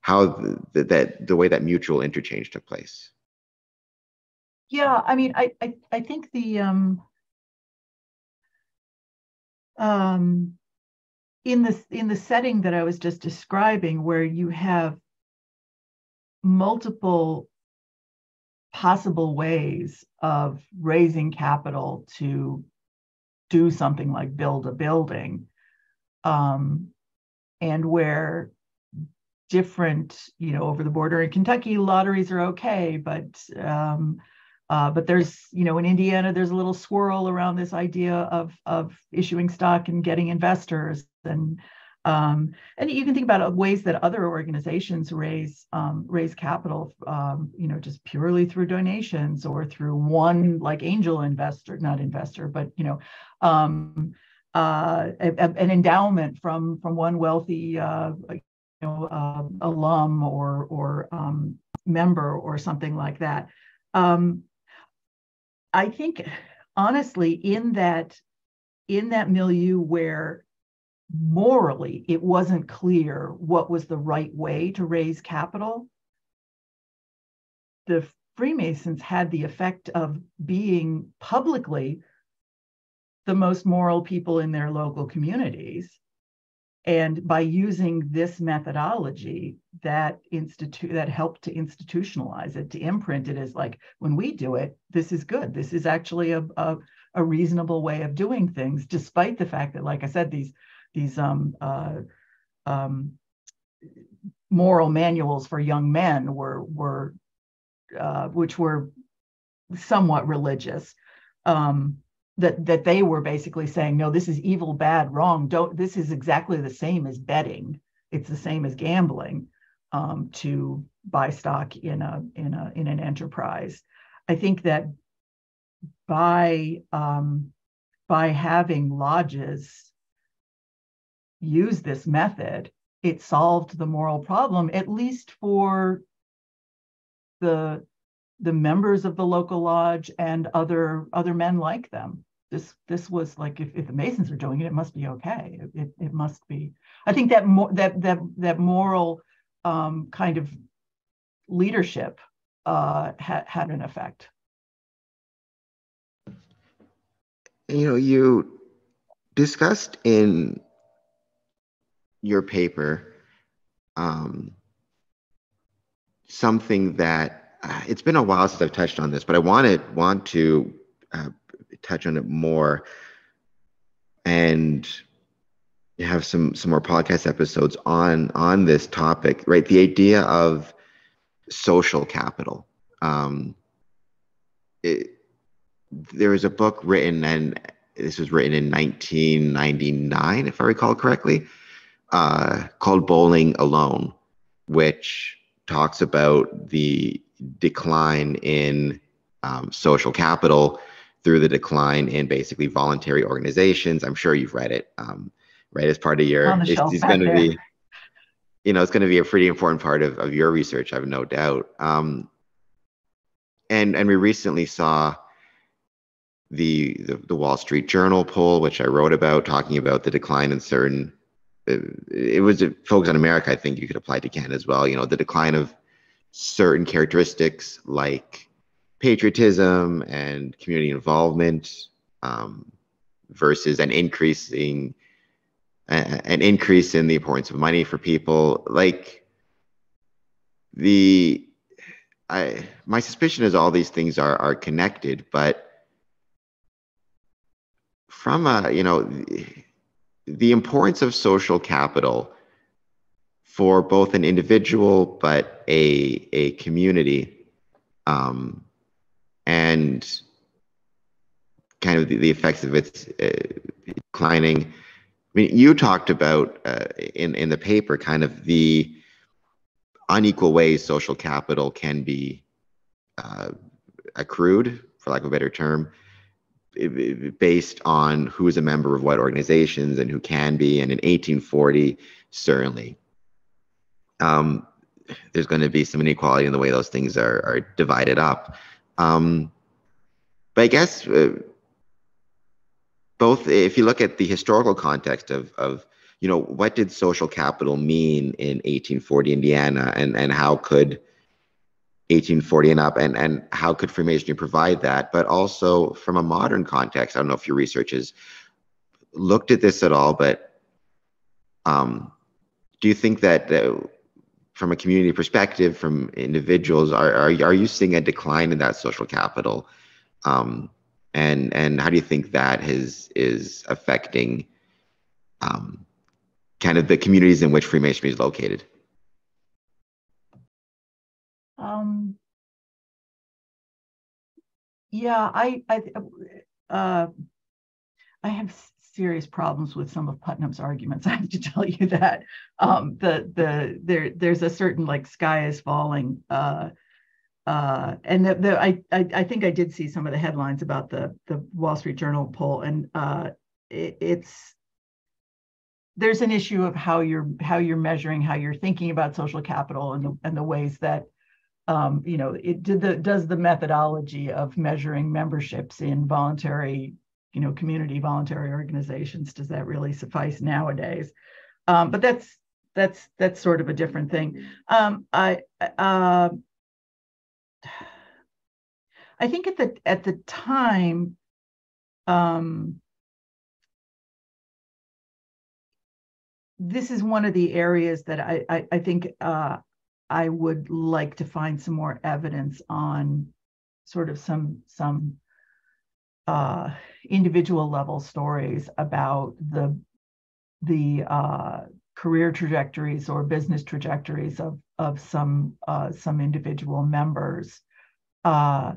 how the, that the way that mutual interchange took place? Yeah, I mean, I I, I think the um, um, in the in the setting that I was just describing, where you have multiple possible ways of raising capital to do something like build a building, um, and where different, you know, over the border in Kentucky, lotteries are okay, but um, uh, but there's, you know, in Indiana, there's a little swirl around this idea of of issuing stock and getting investors, and um, and you can think about ways that other organizations raise um, raise capital, um, you know, just purely through donations or through one like angel investor, not investor, but you know, um, uh, a, a, an endowment from from one wealthy uh, you know uh, alum or or um, member or something like that. Um, I think honestly in that in that milieu where morally it wasn't clear what was the right way to raise capital. The freemasons had the effect of being publicly the most moral people in their local communities. And by using this methodology that institute that helped to institutionalize it to imprint it as like when we do it this is good. This is actually a, a, a reasonable way of doing things despite the fact that like i said these these um, uh, um, moral manuals for young men were were uh, which were somewhat religious um, that that they were basically saying no this is evil bad wrong. Don't this is exactly the same as betting. It's the same as gambling um, to buy stock in a in a in an enterprise. I think that by um, by having lodges use this method it solved the moral problem at least for the the members of the local lodge and other other men like them. This this was like if, if the Masons are doing it, it must be okay. It, it, must be. I think that more that that that moral um, kind of leadership uh, had had an effect. You know, you discussed in your paper um, something that uh, it's been a while since I've touched on this, but I wanted want to uh, touch on it more and have some some more podcast episodes on on this topic. Right, the idea of social capital. Um, it, there was a book written, and this was written in 1999, if I recall correctly, uh, called Bowling Alone, which talks about the decline in um, social capital through the decline in basically voluntary organizations. I'm sure you've read it, um, right? As part of your, it's, it's going to be, you know, it's going to be a pretty important part of, of your research. I have no doubt. Um, and and we recently saw the, the the Wall Street Journal poll, which I wrote about, talking about the decline in certain. It, was focused on America. I think you could apply to Canada as well. You know, the decline of certain characteristics like patriotism and community involvement um, versus an increasing an increase in the importance of money for people like the I my suspicion is all these things are are connected but from a you know the, importance of social capital for both an individual but a a community um, and kind of the, the effects of its uh, declining. I mean, you talked about uh, in in the paper kind of the unequal ways social capital can be uh, accrued, for lack of a better term, based on who is a member of what organizations and who can be. And in 1840, certainly, um, there's going to be some inequality in the way those things are, are divided up. Um, but I guess uh, both, if you look at the historical context of, of you know, what did social capital mean in 1840 Indiana, and and how could 1840 and up, and and how could Freemasonry provide that? But also from a modern context, I don't know if your research has looked at this at all, but um, do you think that uh, from a community perspective, from individuals, are, are, are you seeing a decline in that social capital? Um, and and how do you think that is is affecting um, kind of the communities in which Freemasonry is located? Um, yeah, I I uh, I have serious problems with some of Putnam's arguments. I have to tell you that um, the the there there's a certain like sky is falling. Uh, uh, and the, the I, I, I think I did see some of the headlines about the the Wall Street Journal poll, and uh, it, it's there's an issue of how you're how you're measuring how you're thinking about social capital and the, and the ways that um, you know it did the does the methodology of measuring memberships in voluntary you know community voluntary organizations does that really suffice nowadays? Um, but that's that's that's sort of a different thing. Um, i uh, i think at the at the time um, this is one of the areas that I, I, I think uh, I would like to find some more evidence on sort of some some uh, individual level stories about the the uh, career trajectories or business trajectories of of some uh, some individual members. Uh,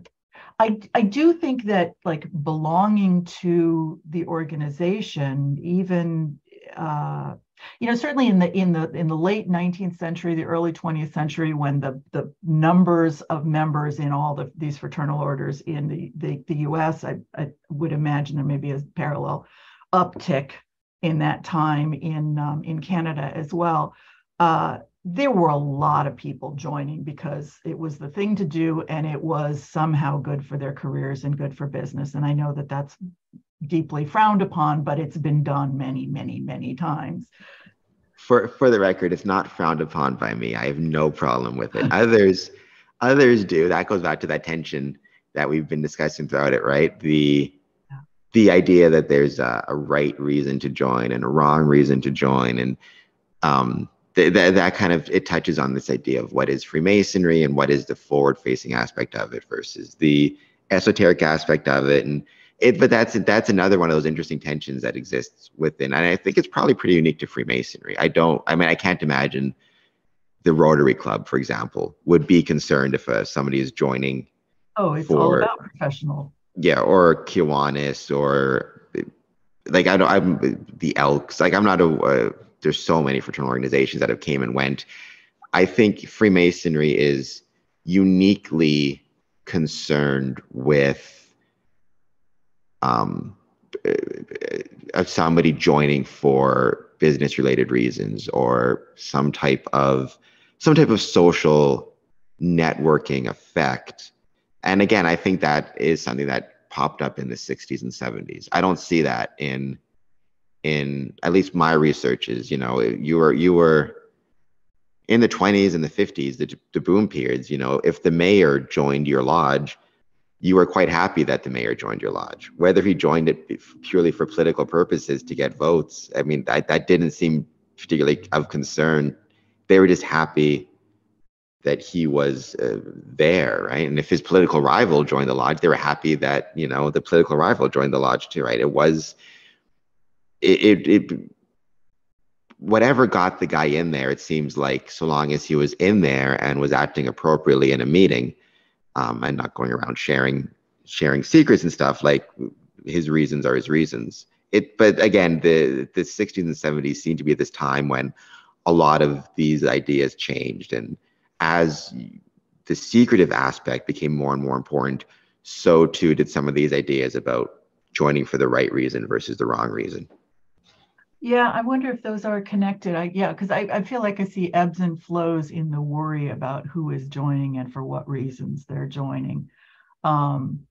I I do think that like belonging to the organization, even uh, you know certainly in the in the in the late 19th century the early 20th century when the the numbers of members in all the, these fraternal orders in the the, the us I, I would imagine there may be a parallel uptick in that time in um, in canada as well. Uh, there were a lot of people joining because it was the thing to do and it was somehow good for their careers and good for business. And i know that that's deeply frowned upon, but it's been done many, many, many times. For for the record, it's not frowned upon by me. I have no problem with it. others others do. That goes back to that tension that we've been discussing throughout it, right? The the idea that there's a, a, right reason to join and a wrong reason to join, and um, th- th- that kind of it touches on this idea of what is Freemasonry and what is the forward-facing aspect of it versus the esoteric aspect of it, and it, but that's that's another one of those interesting tensions that exists within, and I think it's probably pretty unique to Freemasonry. I don't, I mean, I can't imagine the Rotary Club, for example, would be concerned if uh, somebody is joining. Oh, it's for, all about professional. Yeah, or Kiwanis, or like I don't, I'm the Elks. Like I'm not a. Uh, there's so many fraternal organizations that have came and went. I think Freemasonry is uniquely concerned with um, of somebody joining for business related reasons or some type of some type of social networking effect. And again i think that is something that popped up in the 60s and 70s i don't see that in in at least my research is you know you were you were in the 20s and the 50s the, the boom periods you know if the mayor joined your lodge you were quite happy that the mayor joined your lodge. Whether he joined it purely for political purposes to get votes, I mean, that, that didn't seem particularly of concern. They were just happy that he was uh, there, right? And if his political rival joined the lodge, they were happy that you know the political rival joined the lodge too, right? It was, it, it, it whatever got the guy in there, it seems like so long as he was in there and was acting appropriately in a meeting, um, and not going around sharing sharing secrets and stuff, like his reasons are his reasons. It, but again, the the 60s and 70s seem to be this time when a lot of these ideas changed, and as the secretive aspect became more and more important, so too did some of these ideas about joining for the right reason versus the wrong reason. Yeah, I wonder if those are connected. I yeah, because I, I feel like I see ebbs and flows in the worry about who is joining and for what reasons they're joining. Um,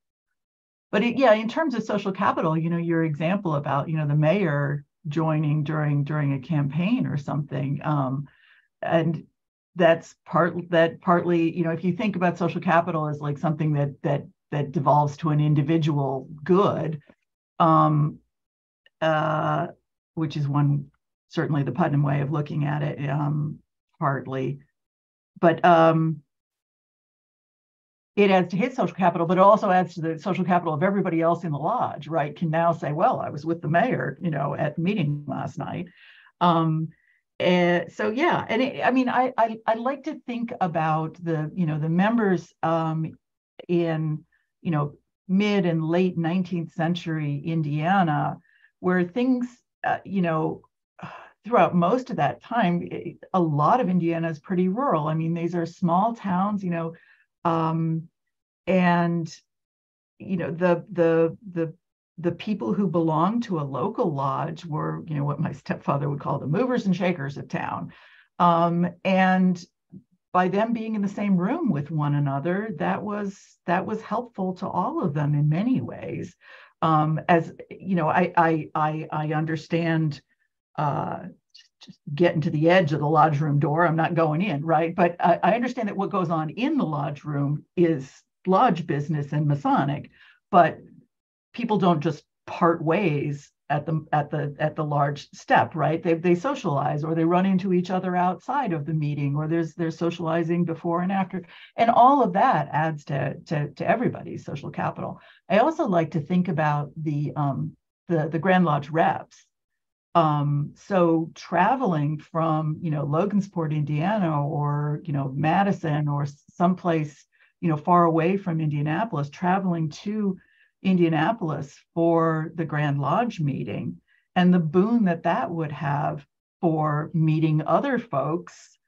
but it, yeah, in terms of social capital, you know, your example about you know the mayor joining during during a campaign or something, um, and that's part that partly you know if you think about social capital as like something that that that devolves to an individual good um, uh, which is one certainly the Putnam way of looking at it, um, partly. But um, it adds to his social capital, but it also adds to the social capital of everybody else in the lodge, right? Can now say, well, I was with the mayor, you know, at the meeting last night. Um, and so yeah, and it, I mean, I, I I like to think about the you know the members um, in you know mid and late 19th century Indiana, where things uh, you know, throughout most of that time, a lot of Indiana is pretty rural. I mean, these are small towns, you know, um, and you know the the the the people who belonged to a local lodge were, you know, what my stepfather would call the movers and shakers of town, um, and by them being in the same room with one another, that was that was helpful to all of them in many ways um, as you know, I I I, I understand uh, just getting to the edge of the lodge room door. I'm not going in, right? But I, I understand that what goes on in the lodge room is lodge business and Masonic, but people don't just part ways at the at the at the large step right? They they socialize or they run into each other outside of the meeting or there's there's socializing before and after. And all of that adds to to, to everybody's social capital. I also like to think about the um the the grand lodge reps. Um so traveling from you know logansport indiana or you know madison or someplace you know far away from indianapolis traveling to Indianapolis for the Grand Lodge meeting and the boon that that would have for meeting other folks.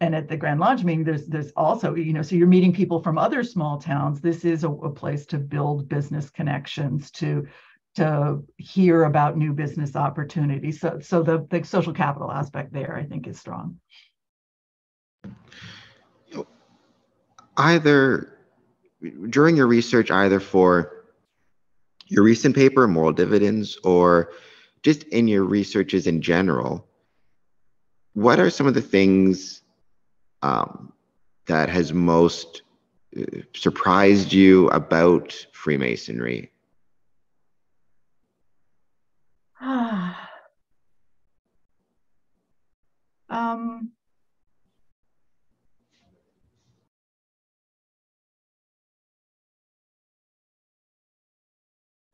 And at the Grand Lodge meeting, there's there's also, you know, so you're meeting people from other small towns. This is a, a place to build business connections, to to hear about new business opportunities. So so the, the social capital aspect there, I think, is strong. Either during your research, either for your recent paper, Moral Dividends, or just in your researches in general, what are some of the things um, that has most uh, surprised you about Freemasonry? um,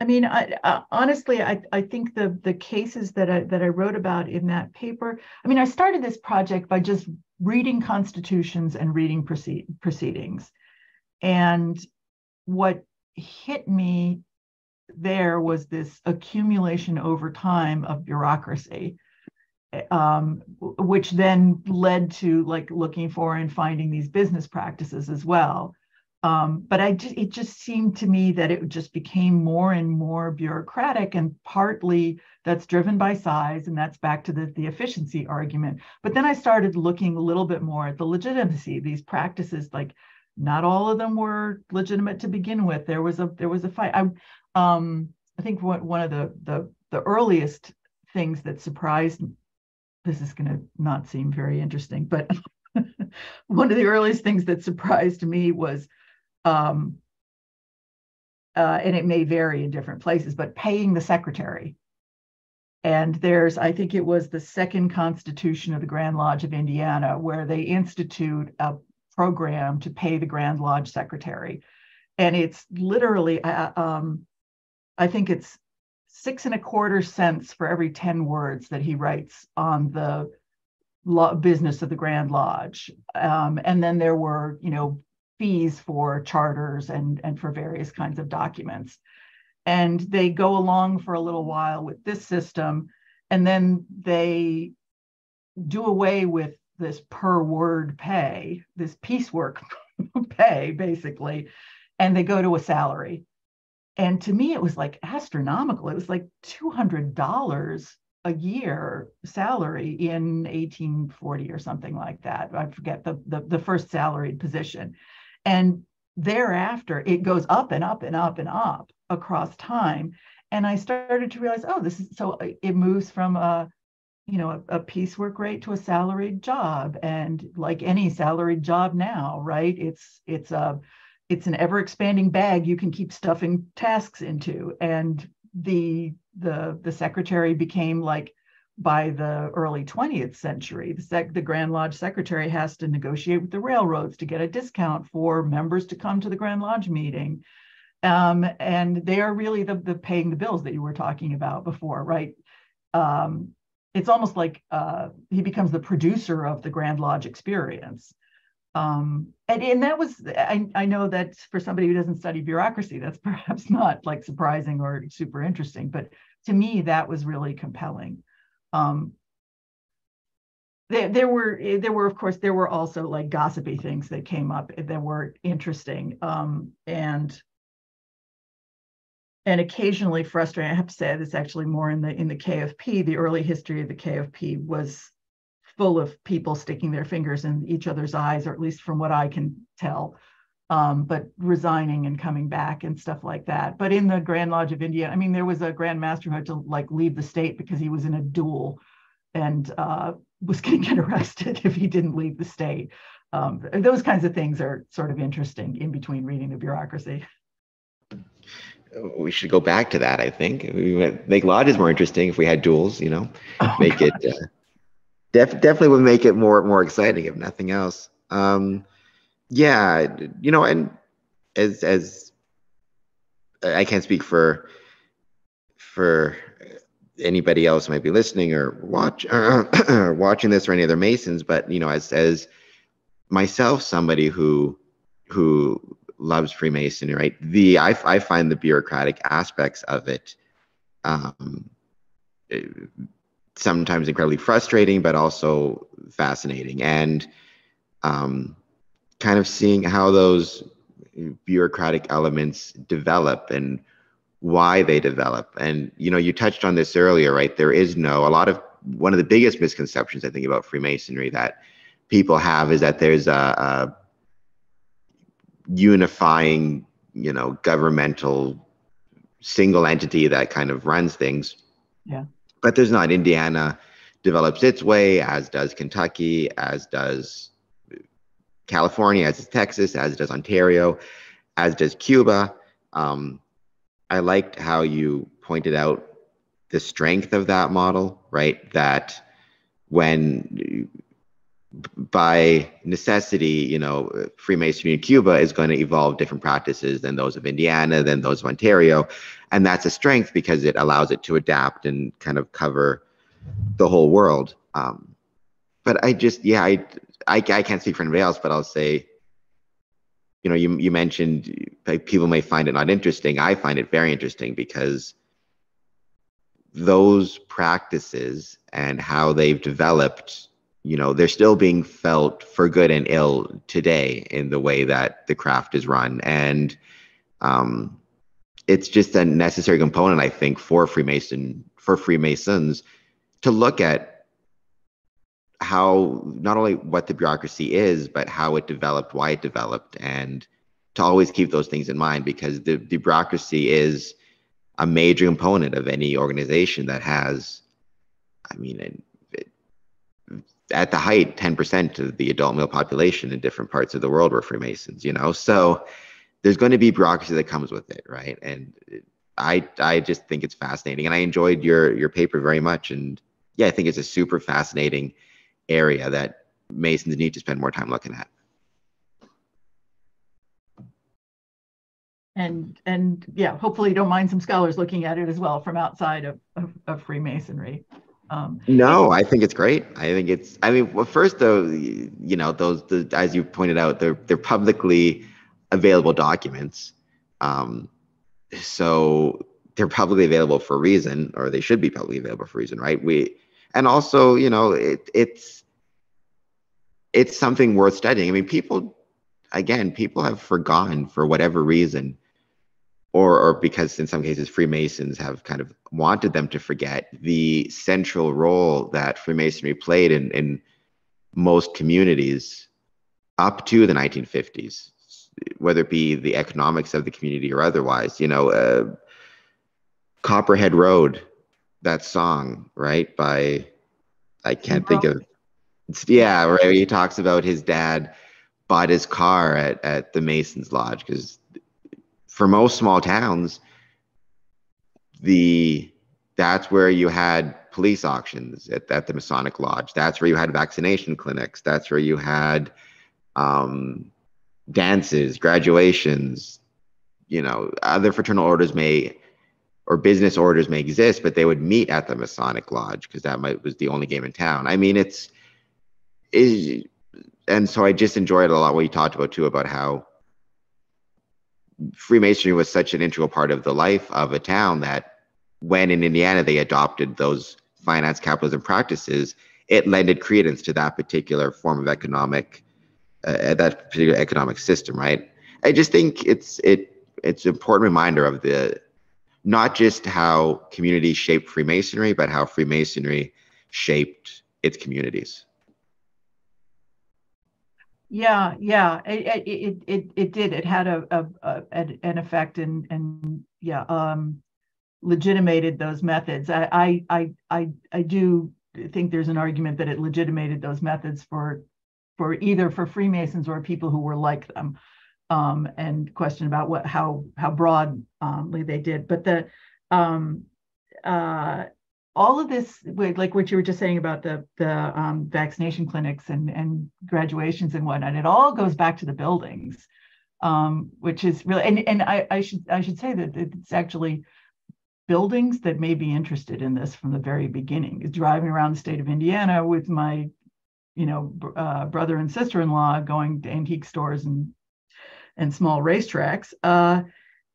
I mean, I, uh, honestly, I, I think the the cases that I that I wrote about in that paper. I mean, I started this project by just reading constitutions and reading proceed, proceedings, and what hit me there was this accumulation over time of bureaucracy, um, which then led to like looking for and finding these business practices as well. Um, but I just, it just seemed to me that it just became more and more bureaucratic, and partly that's driven by size, and that's back to the, the efficiency argument. But then I started looking a little bit more at the legitimacy. Of these practices, like not all of them were legitimate to begin with. There was a there was a fight. I um, I think what, one of the the the earliest things that surprised me, this is going to not seem very interesting, but one of the earliest things that surprised me was um, uh, and it may vary in different places, but paying the secretary. And there's, I think it was the second constitution of the Grand Lodge of Indiana, where they institute a program to pay the Grand Lodge secretary. And it's literally, uh, um, I think it's six and a quarter cents for every 10 words that he writes on the law, business of the Grand Lodge. Um, and then there were, you know, fees for charters and, and for various kinds of documents. And they go along for a little while with this system, and then they do away with this per word pay, this piecework pay, basically, and they go to a salary. And to me, it was like astronomical. It was like $200 a year salary in 1840 or something like that. I forget the, the, the first salaried position. And thereafter, it goes up and up and up and up across time. And I started to realize, oh, this is so uh, it moves from a you know a, a piecework rate to a salaried job. And like any salaried job now right? It's it's a it's an ever expanding bag you can keep stuffing tasks into. And the the the secretary became like by the early 20th century the, sec, the grand lodge secretary has to negotiate with the railroads to get a discount for members to come to the grand lodge meeting um, and they are really the, the paying the bills that you were talking about before right um, it's almost like uh, he becomes the producer of the Grand Lodge experience. Um, and, and that was, I, I know that for somebody who doesn't study bureaucracy, that's perhaps not like surprising or super interesting, but to me, that was really compelling. Um, there, there were there were of course there were also like gossipy things that came up that were interesting um, and and occasionally frustrating. I have to say this actually more in the in the KFP. The early history of the KFP was full of people sticking their fingers in each other's eyes, or at least from what I can tell. Um, but resigning and coming back and stuff like that. But in the Grand Lodge of Indiana, I mean, there was a Grand Master who had to like leave the state because he was in a duel and uh, was going to get arrested if he didn't leave the state. Um, those kinds of things are sort of interesting in between reading the bureaucracy we should go back to that. I think we make lodges more interesting if we had duels. You know, oh, make it uh, def- definitely would make it more more exciting if nothing else. Um, yeah, you know, and as as I can't speak for for anybody else might be listening or watch or watching this or any other Masons, but you know, as as myself, somebody who who loves Freemasonry, right? The I, I find the bureaucratic aspects of it um, sometimes incredibly frustrating, but also fascinating, and um, kind of seeing how those bureaucratic elements develop and why they develop. And you know, you touched on this earlier, right? There is no a lot of one of the biggest misconceptions I think about Freemasonry that people have is that there's a, a unifying, you know, governmental single entity that kind of runs things. Yeah. But there's not. Indiana develops its way, as does Kentucky, as does California, as does Texas, as does Ontario, as does Cuba. Um, I liked how you pointed out the strength of that model, right? That when by necessity, you know, Freemasonry in Cuba is going to evolve different practices than those of Indiana, than those of Ontario. And that's a strength because it allows it to adapt and kind of cover the whole world. Um, but I just, yeah, I, I, I can't speak for anybody else, but I'll say, you know, you, you mentioned like, people may find it not interesting. I find it very interesting because those practices and how they've developed you know they're still being felt for good and ill today in the way that the craft is run and um, it's just a necessary component i think for freemason for freemasons to look at how not only what the bureaucracy is but how it developed why it developed and to always keep those things in mind because the, the bureaucracy is a major component of any organization that has i mean at the height, 10% of the adult male population in different parts of the world were Freemasons, you know? So there's going to be bureaucracy that comes with it, right? And I, I just think it's fascinating. And I enjoyed your, your paper very much. And yeah, I think it's a super fascinating area that Masons need to spend more time looking at. and and yeah, hopefully you don't mind some scholars looking at it as well from outside of, of, of Freemasonry. Um, no, I think it's great. I think it's. I mean, well, first though, you know, those the, as you pointed out, they're they're publicly available documents, um, so they're publicly available for a reason, or they should be publicly available for a reason, right? We and also, you know, it, it's it's something worth studying. I mean, people, again, people have forgotten for whatever reason or, or because in some cases Freemasons have kind of wanted them to forget the central role that Freemasonry played in, in most communities up to the 1950s, whether it be the economics of the community or otherwise. You know, uh, Copperhead Road, that song, right? By, I can't think of, yeah, right. He talks about his dad bought his car at, at the Masons Lodge because for most small towns, the that's where you had police auctions at, at the Masonic Lodge. That's where you had vaccination clinics. That's where you had um, dances, graduations. You know, other fraternal orders may or business orders may exist, but they would meet at the Masonic Lodge because that might was the only game in town. I mean, it's is and so I just enjoyed a lot what you talked about too about how Freemasonry was such an integral part of the life of a town that when in Indiana they adopted those finance capitalism practices, it lended credence to that particular form of economic, uh, that particular economic system, right? I just think it's it it's an important reminder of the not just how communities shaped Freemasonry, but how Freemasonry shaped its communities. Yeah, yeah, it it it, it did. It had a, a, a an effect and and yeah, um, legitimated those methods. I I I I do think there's an argument that it legitimated those methods for for either for Freemasons or people who were like them, um, and question about what how how broadly they did. But the um, uh, all of this, like what you were just saying about the the um, vaccination clinics and and graduations and whatnot, it all goes back to the buildings, um, which is really and and I, I should I should say that it's actually buildings that may be interested in this from the very beginning. Driving around the state of Indiana with my, you know, uh, brother and sister-in-law going to antique stores and and small racetracks, uh,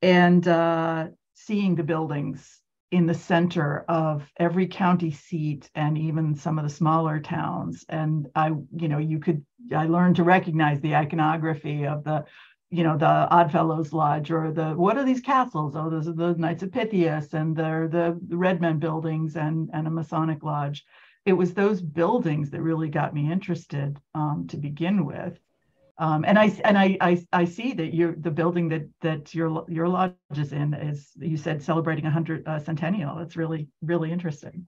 and uh, seeing the buildings in the center of every county seat and even some of the smaller towns. And i you know you could i learned to recognize the iconography of the you know the oddfellows lodge or the what are these castles? Oh those are the knights of pythias and they're the redmen buildings and and a masonic lodge. It was those buildings that really got me interested um, to begin with um, and I and I, I I see that you're the building that that your your lodge is in is you said celebrating a hundred uh, centennial. It's really really interesting.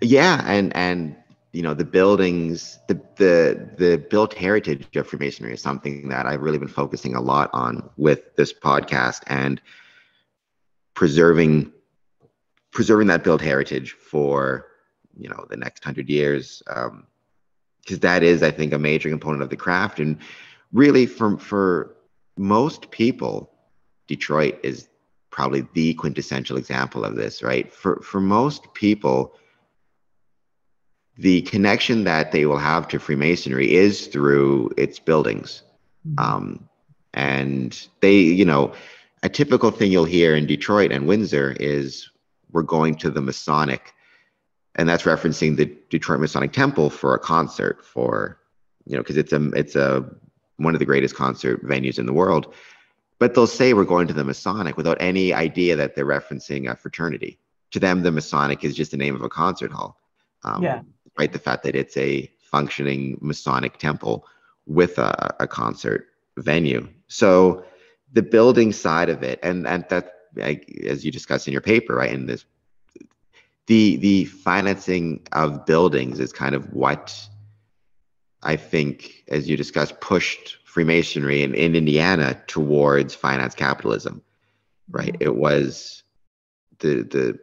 Yeah, and and you know the buildings, the the the built heritage of Freemasonry is something that I've really been focusing a lot on with this podcast and preserving preserving that built heritage for you know the next hundred years. Um, because that is, I think, a major component of the craft. And really, for for most people, Detroit is probably the quintessential example of this, right? For for most people, the connection that they will have to Freemasonry is through its buildings. Mm-hmm. Um, and they, you know, a typical thing you'll hear in Detroit and Windsor is we're going to the Masonic and that's referencing the Detroit Masonic Temple for a concert for you know because it's a it's a one of the greatest concert venues in the world. But they'll say we're going to the Masonic without any idea that they're referencing a fraternity. To them the Masonic is just the name of a concert hall. Um, yeah. right the fact that it's a functioning Masonic temple with a, a concert venue. So the building side of it and and that as you discussed in your paper right in this the the financing of buildings is kind of what I think, as you discussed, pushed Freemasonry in, in Indiana towards finance capitalism. Right? Mm-hmm. It was the the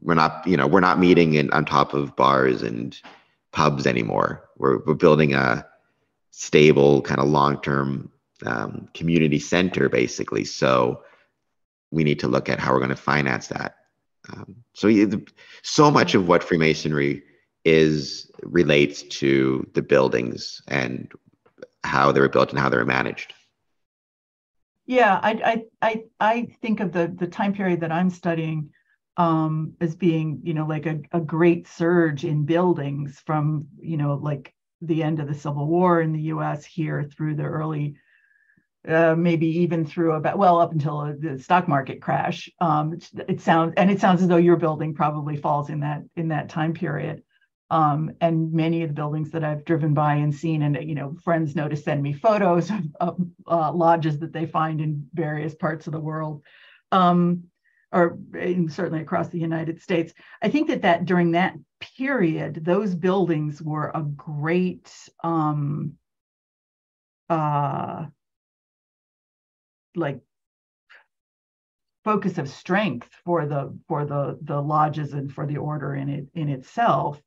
we're not you know we're not meeting in on top of bars and pubs anymore. We're we're building a stable kind of long term um, community center, basically. So we need to look at how we're going to finance that. Um, so so much of what Freemasonry is relates to the buildings and how they were built and how they were managed. Yeah, I I I, I think of the the time period that I'm studying um, as being, you know, like a, a great surge in buildings from, you know, like the end of the Civil War in the U.S. here through the early uh, maybe even through about well up until the stock market crash. Um, it, it, sounds and it sounds as though your building probably falls in that in that time period. Um, and many of the buildings that I've driven by and seen, and you know, friends know to send me photos of, of uh, lodges that they find in various parts of the world, um, or certainly across the United States. I think that that during that period, those buildings were a great um, uh, like focus of strength for the for the the lodges and for the order in it in itself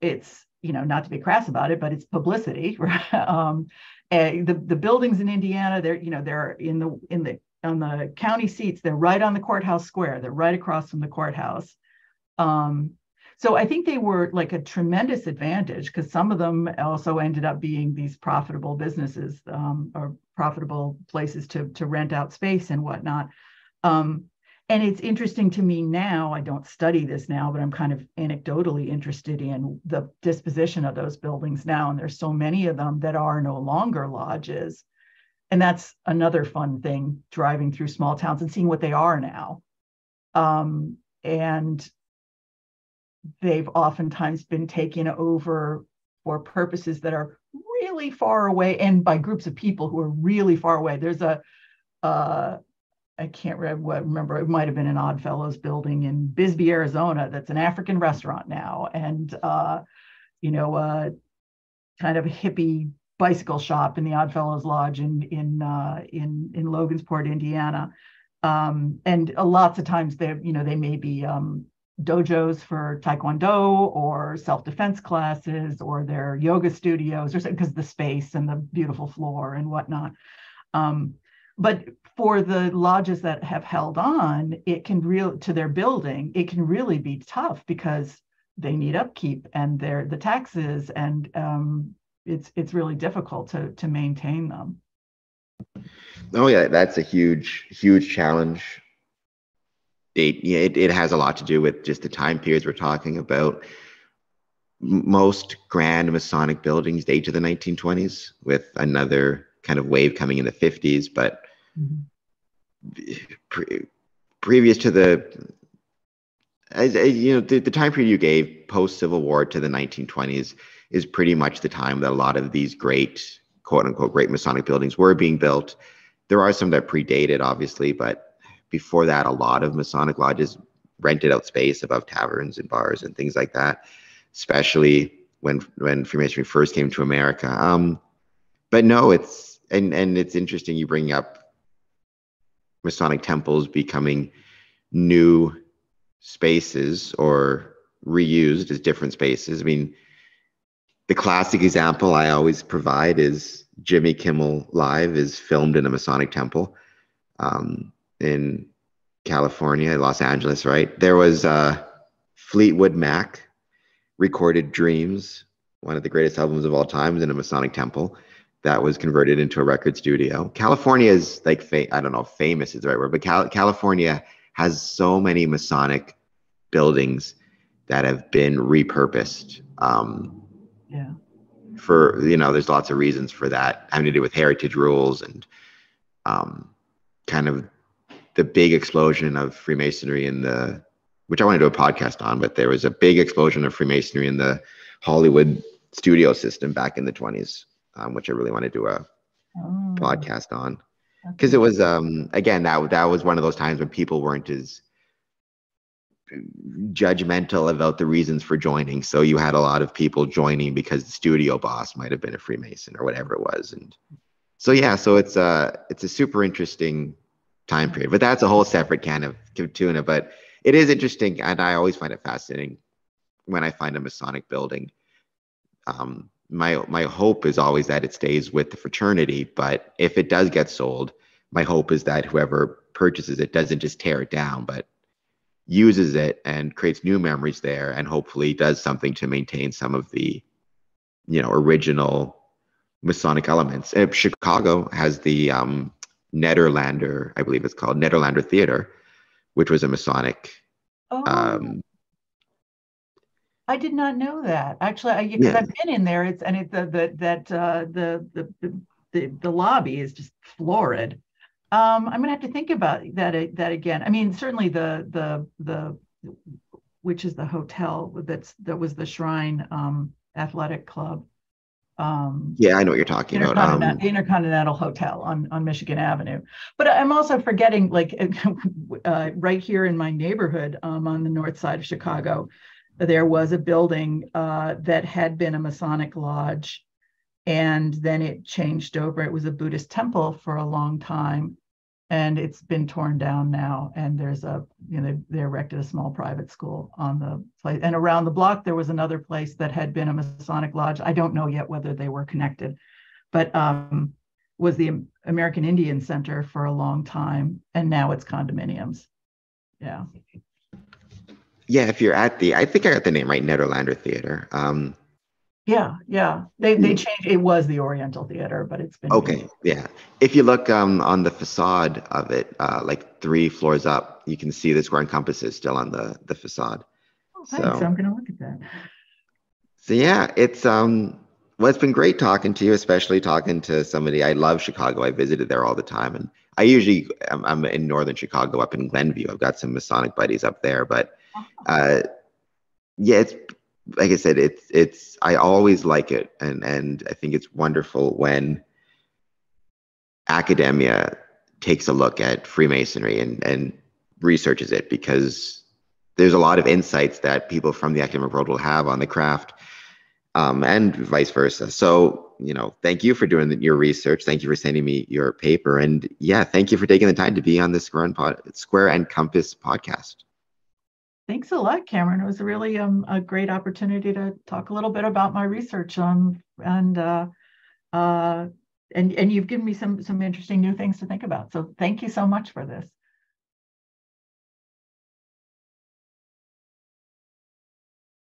it's you know not to be crass about it but it's publicity right? um and the the buildings in indiana they're you know they're in the in the on the county seats they're right on the courthouse square they're right across from the courthouse um so I think they were like a tremendous advantage because some of them also ended up being these profitable businesses um, or profitable places to, to rent out space and whatnot. Um, and it's interesting to me now, I don't study this now, but I'm kind of anecdotally interested in the disposition of those buildings now. And there's so many of them that are no longer lodges. And that's another fun thing driving through small towns and seeing what they are now. Um, and they've oftentimes been taken over for purposes that are really far away and by groups of people who are really far away. There's a, uh, I can't remember, it might have been an Oddfellows building in Bisbee, Arizona, that's an African restaurant now. And, uh, you know, uh, kind of a hippie bicycle shop in the Oddfellows Lodge in, in, uh, in, in Logansport, Indiana. Um, and lots of times they, you know, they may be um, dojos for taekwondo or self-defense classes or their yoga studios or because the space and the beautiful floor and whatnot. Um, but for the lodges that have held on it can real to their building it can really be tough because they need upkeep and they're the taxes and um, it's it's really difficult to to maintain them. Oh yeah that's a huge huge challenge it, it, it has a lot to do with just the time periods we're talking about. Most grand Masonic buildings date to the 1920s, with another kind of wave coming in the 50s. But mm-hmm. pre- previous to the, as, as, you know, the, the time period you gave post Civil War to the 1920s is pretty much the time that a lot of these great, quote unquote, great Masonic buildings were being built. There are some that predated, obviously, but before that, a lot of Masonic lodges rented out space above taverns and bars and things like that, especially when when Freemasonry first came to America. Um, but no, it's and and it's interesting you bring up Masonic temples becoming new spaces or reused as different spaces. I mean, the classic example I always provide is Jimmy Kimmel Live is filmed in a Masonic temple. Um, in California, Los Angeles, right? There was uh, Fleetwood Mac recorded Dreams, one of the greatest albums of all time, in a Masonic temple that was converted into a record studio. California is like, fa- I don't know, famous is the right word, but Cal- California has so many Masonic buildings that have been repurposed. Um, yeah. For, you know, there's lots of reasons for that having to do with heritage rules and um, kind of the big explosion of Freemasonry in the, which I want to do a podcast on, but there was a big explosion of Freemasonry in the Hollywood studio system back in the 20s, um, which I really want to do a oh. podcast on. Because it was, um, again, that, that was one of those times when people weren't as judgmental about the reasons for joining. So you had a lot of people joining because the studio boss might have been a Freemason or whatever it was. And so, yeah, so it's a, uh, it's a super interesting time period. But that's a whole separate can of tuna. But it is interesting, and I always find it fascinating when I find a Masonic building. Um, my my hope is always that it stays with the fraternity. But if it does get sold, my hope is that whoever purchases it doesn't just tear it down, but uses it and creates new memories there, and hopefully does something to maintain some of the, you know, original Masonic elements. And Chicago has the um, Nederlander, I believe it's called Nederlander Theater, which was a Masonic. Oh. Um, I did not know that. Actually, because yeah. I've been in there. It's and it the, the that uh, the, the the the lobby is just florid. Um, I'm gonna have to think about that that again. I mean, certainly the the the which is the hotel that's that was the Shrine um, Athletic Club. Um, yeah, I know what you're talking Intercontinental, about. Um, Intercontinental Hotel on on Michigan Avenue. But I'm also forgetting, like uh, right here in my neighborhood um, on the north side of Chicago, there was a building uh, that had been a Masonic lodge, and then it changed over. It was a Buddhist temple for a long time and it's been torn down now. And there's a, you know, they, erected a small private school on the place. And around the block, there was another place that had been a Masonic lodge. I don't know yet whether they were connected, but um, was the American Indian Center for a long time. And now it's condominiums. Yeah. Yeah, if you're at the, I think I got the name right, Nederlander Theater. Um, yeah, yeah. They they changed. It was the Oriental Theater, but it's been okay. Yeah, if you look um on the facade of it, uh, like three floors up, you can see the square and compasses still on the the facade. Oh, so, so I'm gonna look at that. So yeah, it's um well, it's been great talking to you, especially talking to somebody. I love Chicago. I visited there all the time, and I usually I'm, I'm in northern Chicago, up in Glenview. I've got some Masonic buddies up there, but uh-huh. uh, yeah, it's like I said, it's it's I always like it, and and I think it's wonderful when academia takes a look at Freemasonry and and researches it because there's a lot of insights that people from the academic world will have on the craft, um, and vice versa. So you know, thank you for doing your research. Thank you for sending me your paper, and yeah, thank you for taking the time to be on the Square and, Pod, Square and Compass podcast. Thanks a lot, Cameron. It was really um, a great opportunity to talk a little bit about my research um, and uh, uh, and and you've given me some some interesting new things to think about. So thank you so much for this.